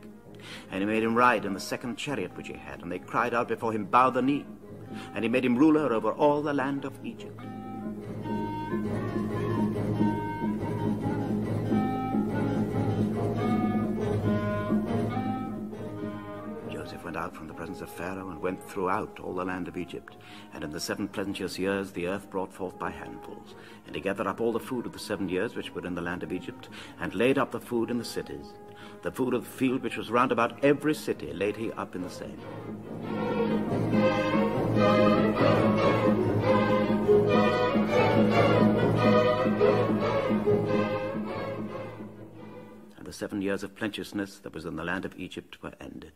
And he made him ride in the second chariot which he had, and they cried out before him, Bow the knee. And he made him ruler over all the land of Egypt. Went out from the presence of Pharaoh and went throughout all the land of Egypt. And in the seven plenteous years the earth brought forth by handfuls. And he gathered up all the food of the seven years which were in the land of Egypt, and laid up the food in the cities. The food of the field which was round about every city laid he up in the same. And the seven years of plenteousness that was in the land of Egypt were ended.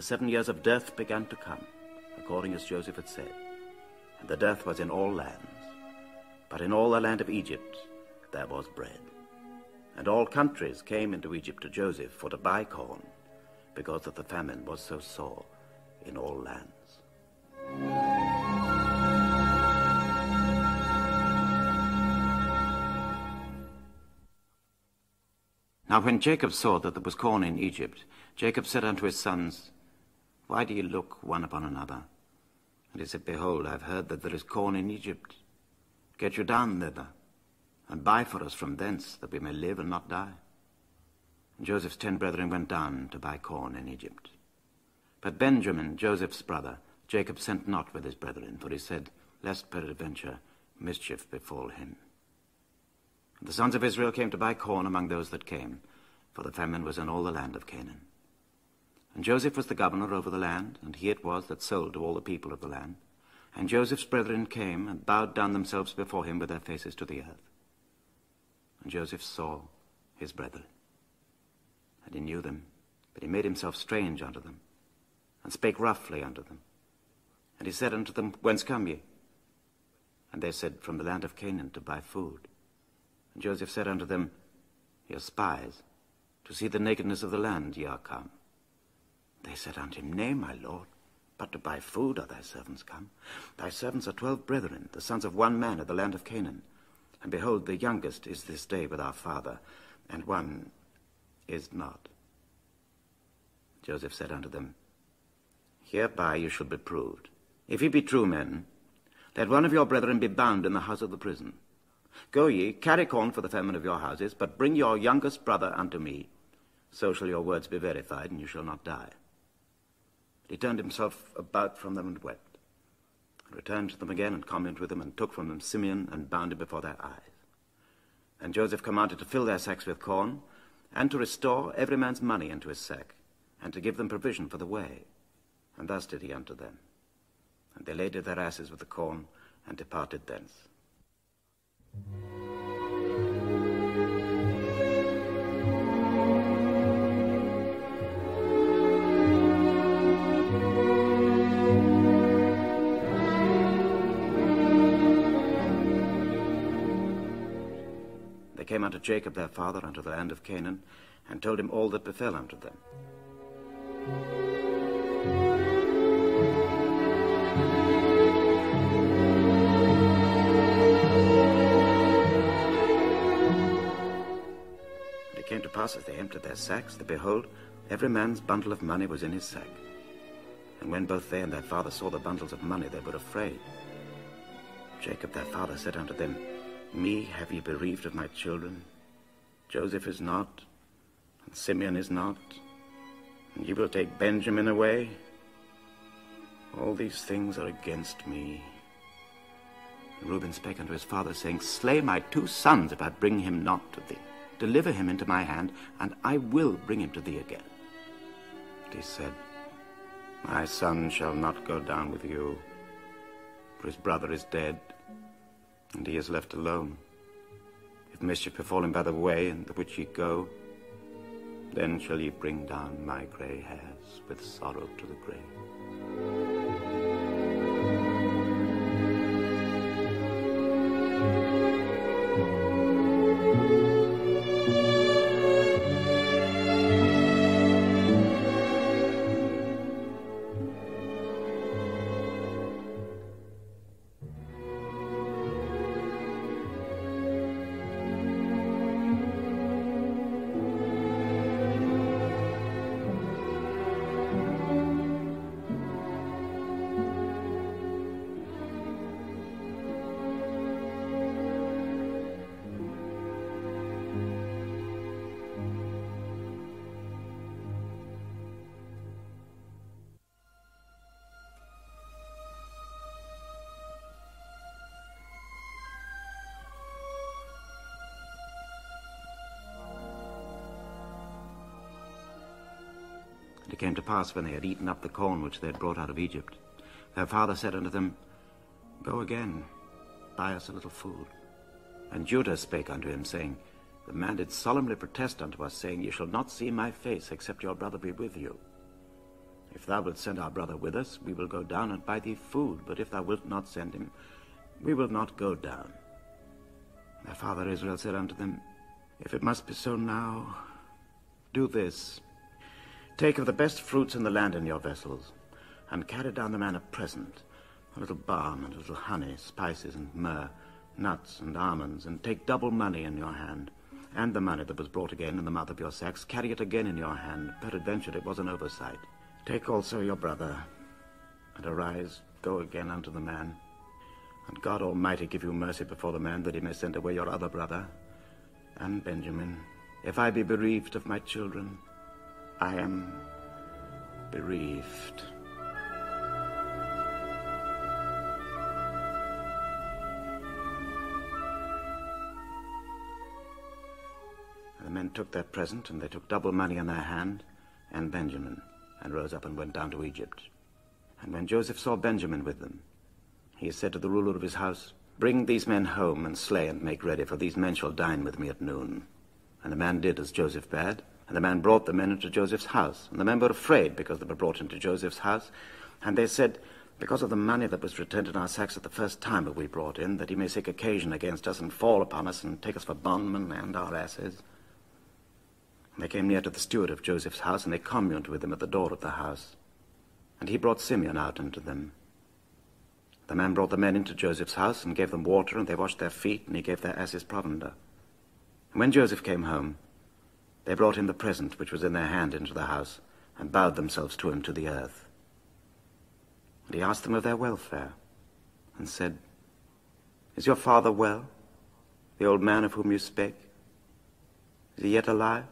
The seven years of dearth began to come, according as Joseph had said. And the dearth was in all lands. But in all the land of Egypt there was bread. And all countries came into Egypt to Joseph for to buy corn, because that the famine was so sore in all lands. Now when Jacob saw that there was corn in Egypt, Jacob said unto his sons, Why do ye look one upon another? And he said, Behold, I have heard that there is corn in Egypt. Get you down thither, and buy for us from thence, that we may live and not die. And Joseph's ten brethren went down to buy corn in Egypt. But Benjamin, Joseph's brother, Jacob sent not with his brethren, for he said, Lest peradventure mischief befall him. And the sons of Israel came to buy corn among those that came, for the famine was in all the land of Canaan. And Joseph was the governor over the land, and he it was that sold to all the people of the land. And Joseph's brethren came and bowed down themselves before him with their faces to the earth. And Joseph saw his brethren, and he knew them, but he made himself strange unto them, and spake roughly unto them. And he said unto them, Whence come ye? And they said, From the land of Canaan to buy food. And Joseph said unto them, Ye are spies, to see the nakedness of the land ye are come. They said unto him, Nay, my lord, but to buy food are thy servants come. Thy servants are twelve brethren, the sons of one man of the land of Canaan. And behold, the youngest is this day with our father, and one is not. Joseph said unto them, Hereby you shall be proved. If ye be true men, let one of your brethren be bound in the house of the prison. Go ye, carry corn for the famine of your houses, but bring your youngest brother unto me. So shall your words be verified, and you shall not die. He turned himself about from them and wept, and returned to them again, and communed with them, and took from them Simeon, and bound him before their eyes. And Joseph commanded to fill their sacks with corn, and to restore every man's money into his sack, and to give them provision for the way. And thus did he unto them. And they laded their asses with the corn, and departed thence. Jacob their father unto the land of Canaan, and told him all that befell unto them. And it came to pass as they emptied their sacks, that behold, every man's bundle of money was in his sack. And when both they and their father saw the bundles of money, they were afraid. Jacob their father said unto them, Me have ye bereaved of my children? Joseph is not, and Simeon is not, and ye will take Benjamin away? All these things are against me. And Reuben spake unto his father, saying, Slay my two sons if I bring him not to thee. Deliver him into my hand, and I will bring him to thee again. But he said, My son shall not go down with you, for his brother is dead, and he is left alone. Mischief befallen by the way in the which ye go, then shall ye bring down my grey hairs with sorrow to the grave. When they had eaten up the corn which they had brought out of Egypt, their father said unto them, Go again, buy us a little food. And Judah spake unto him, saying, The man did solemnly protest unto us, saying, Ye shall not see my face, except your brother be with you. If thou wilt send our brother with us, we will go down and buy thee food. But if thou wilt not send him, we will not go down. Their father Israel said unto them, If it must be so now, do this. Take of the best fruits in the land in your vessels, and carry down the man a present, a little balm and a little honey, spices and myrrh, nuts and almonds, and take double money in your hand, and the money that was brought again in the mouth of your sacks, carry it again in your hand. Peradventure it was an oversight. Take also your brother, and arise, go again unto the man. And God Almighty give you mercy before the man, that he may send away your other brother, and Benjamin. If I be bereaved of my children, I am bereaved. The men took their present, and they took double money in their hand, and Benjamin, and rose up and went down to Egypt. And when Joseph saw Benjamin with them, he said to the ruler of his house, Bring these men home, and slay and make ready, for these men shall dine with me at noon. And the man did as Joseph bade, and the man brought the men into Joseph's house. And the men were afraid because they were brought into Joseph's house. And they said, Because of the money that was returned in our sacks at the first time that we brought in, that he may take occasion against us and fall upon us and take us for bondmen and our asses. And they came near to the steward of Joseph's house, and they communed with him at the door of the house. And he brought Simeon out unto them. The man brought the men into Joseph's house and gave them water, and they washed their feet, and he gave their asses provender. And when Joseph came home, they brought him the present which was in their hand into the house, and bowed themselves to him to the earth. And he asked them of their welfare, and said, Is your father well, the old man of whom you spake? Is he yet alive?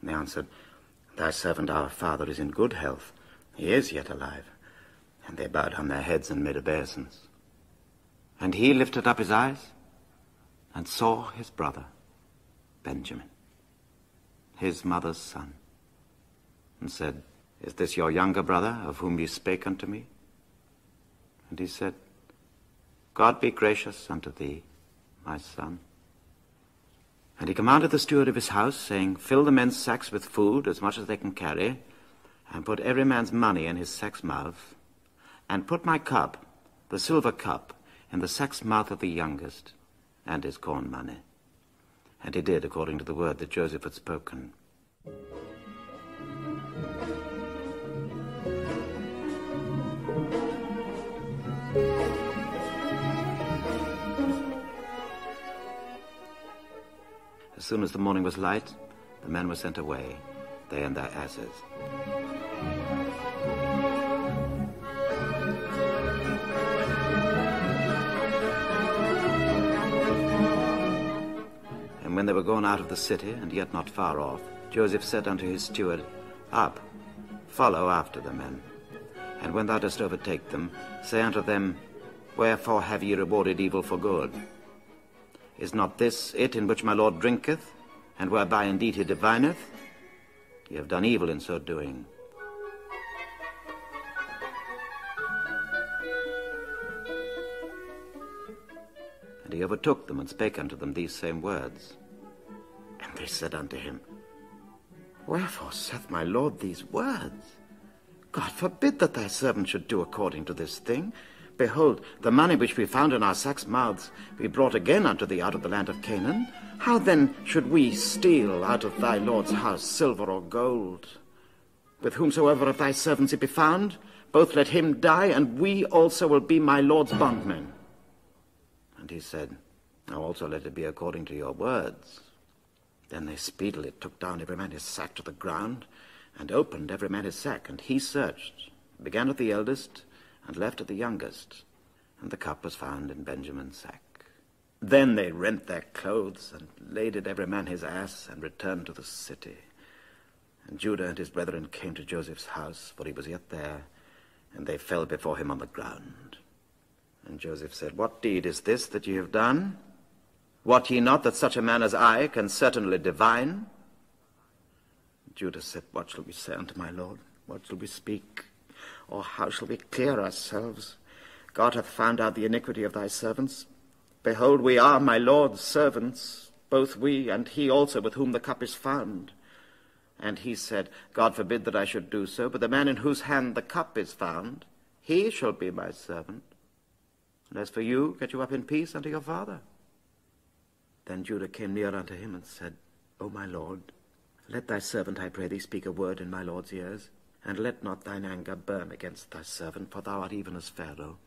And they answered, Thy servant our father is in good health. He is yet alive. And they bowed on their heads and made obeisance. And he lifted up his eyes and saw his brother, Benjamin, his mother's son, and said, Is this your younger brother, of whom ye spake unto me? And he said, God be gracious unto thee, my son. And he commanded the steward of his house, saying, Fill the men's sacks with food, as much as they can carry, and put every man's money in his sack's mouth, and put my cup, the silver cup, in the sack's mouth of the youngest, and his corn money. And he did according to the word that Joseph had spoken. As soon as the morning was light, the men were sent away, they and their asses. They were gone out of the city, and yet not far off, Joseph said unto his steward, Up, follow after the men. And when thou dost overtake them, say unto them, Wherefore have ye rewarded evil for good? Is not this it in which my Lord drinketh, and whereby indeed he divineth? Ye have done evil in so doing. And he overtook them and spake unto them these same words. And they said unto him, Wherefore saith my Lord these words? God forbid that thy servant should do according to this thing. Behold, the money which we found in our sacks' mouths we brought again unto thee out of the land of Canaan. How then should we steal out of thy Lord's house silver or gold? With whomsoever of thy servants it be found, both let him die, and we also will be my Lord's bondmen. And he said, Now also let it be according to your words. Then they speedily took down every man his sack to the ground, and opened every man his sack, and he searched, began at the eldest, and left at the youngest, and the cup was found in Benjamin's sack. Then they rent their clothes, and laded every man his ass, and returned to the city. And Judah and his brethren came to Joseph's house, for he was yet there, and they fell before him on the ground. And Joseph said, What deed is this that ye have done? Wot ye not that such a man as I can certainly divine? Judah said, What shall we say unto my Lord? What shall we speak? Or how shall we clear ourselves? God hath found out the iniquity of thy servants. Behold, we are my Lord's servants, both we and he also with whom the cup is found. And he said, God forbid that I should do so, but the man in whose hand the cup is found, he shall be my servant. And as for you, get you up in peace unto your father. Then Judah came near unto him and said, O my Lord, let thy servant, I pray thee, speak a word in my Lord's ears, and let not thine anger burn against thy servant, for thou art even as Pharaoh.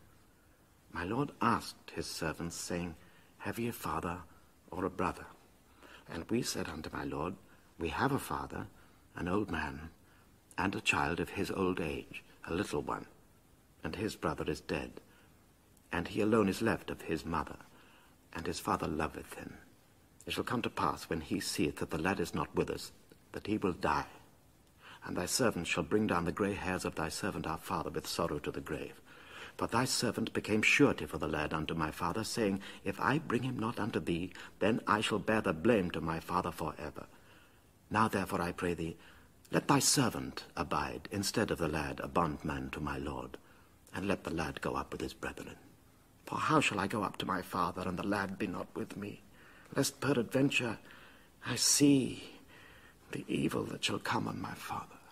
My Lord asked his servants, saying, Have ye a father or a brother? And we said unto my Lord, We have a father, an old man, and a child of his old age, a little one, and his brother is dead, and he alone is left of his mother, and his father loveth him. It shall come to pass, when he seeth that the lad is not with us, that he will die. And thy servant shall bring down the grey hairs of thy servant our father with sorrow to the grave. For thy servant became surety for the lad unto my father, saying, If I bring him not unto thee, then I shall bear the blame to my father for ever. Now therefore I pray thee, let thy servant abide instead of the lad, a bondman to my lord, and let the lad go up with his brethren. For how shall I go up to my father, and the lad be not with me? Lest peradventure I see the evil that shall come on my father.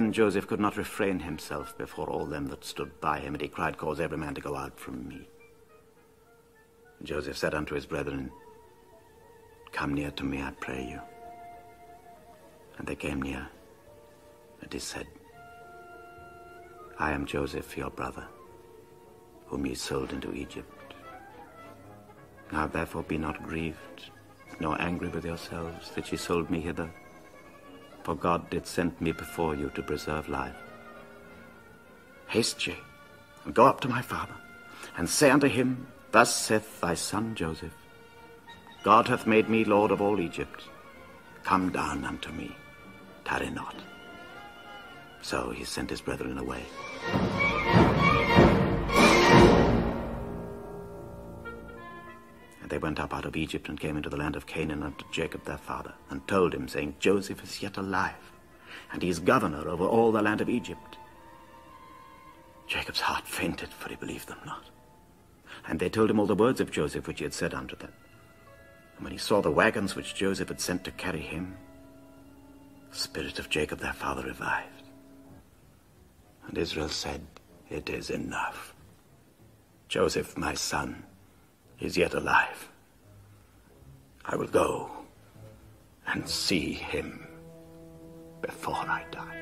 Then Joseph could not refrain himself before all them that stood by him, and he cried, Cause every man to go out from me. Joseph said unto his brethren, Come near to me, I pray you. And they came near, and he said, I am Joseph, your brother, whom ye sold into Egypt. Now therefore be not grieved, nor angry with yourselves that ye sold me hither. For God did send me before you to preserve life. Haste ye, and go up to my father, and say unto him, Thus saith thy son Joseph, God hath made me Lord of all Egypt. Come down unto me, tarry not. So he sent his brethren away. They went up out of Egypt and came into the land of Canaan unto Jacob their father, and told him, saying, Joseph is yet alive, and he is governor over all the land of Egypt. Jacob's heart fainted, for he believed them not. And they told him all the words of Joseph which he had said unto them. And when he saw the wagons which Joseph had sent to carry him, the spirit of Jacob their father revived. And Israel said, It is enough. Joseph, my son, is yet alive. I will go and see him before I die.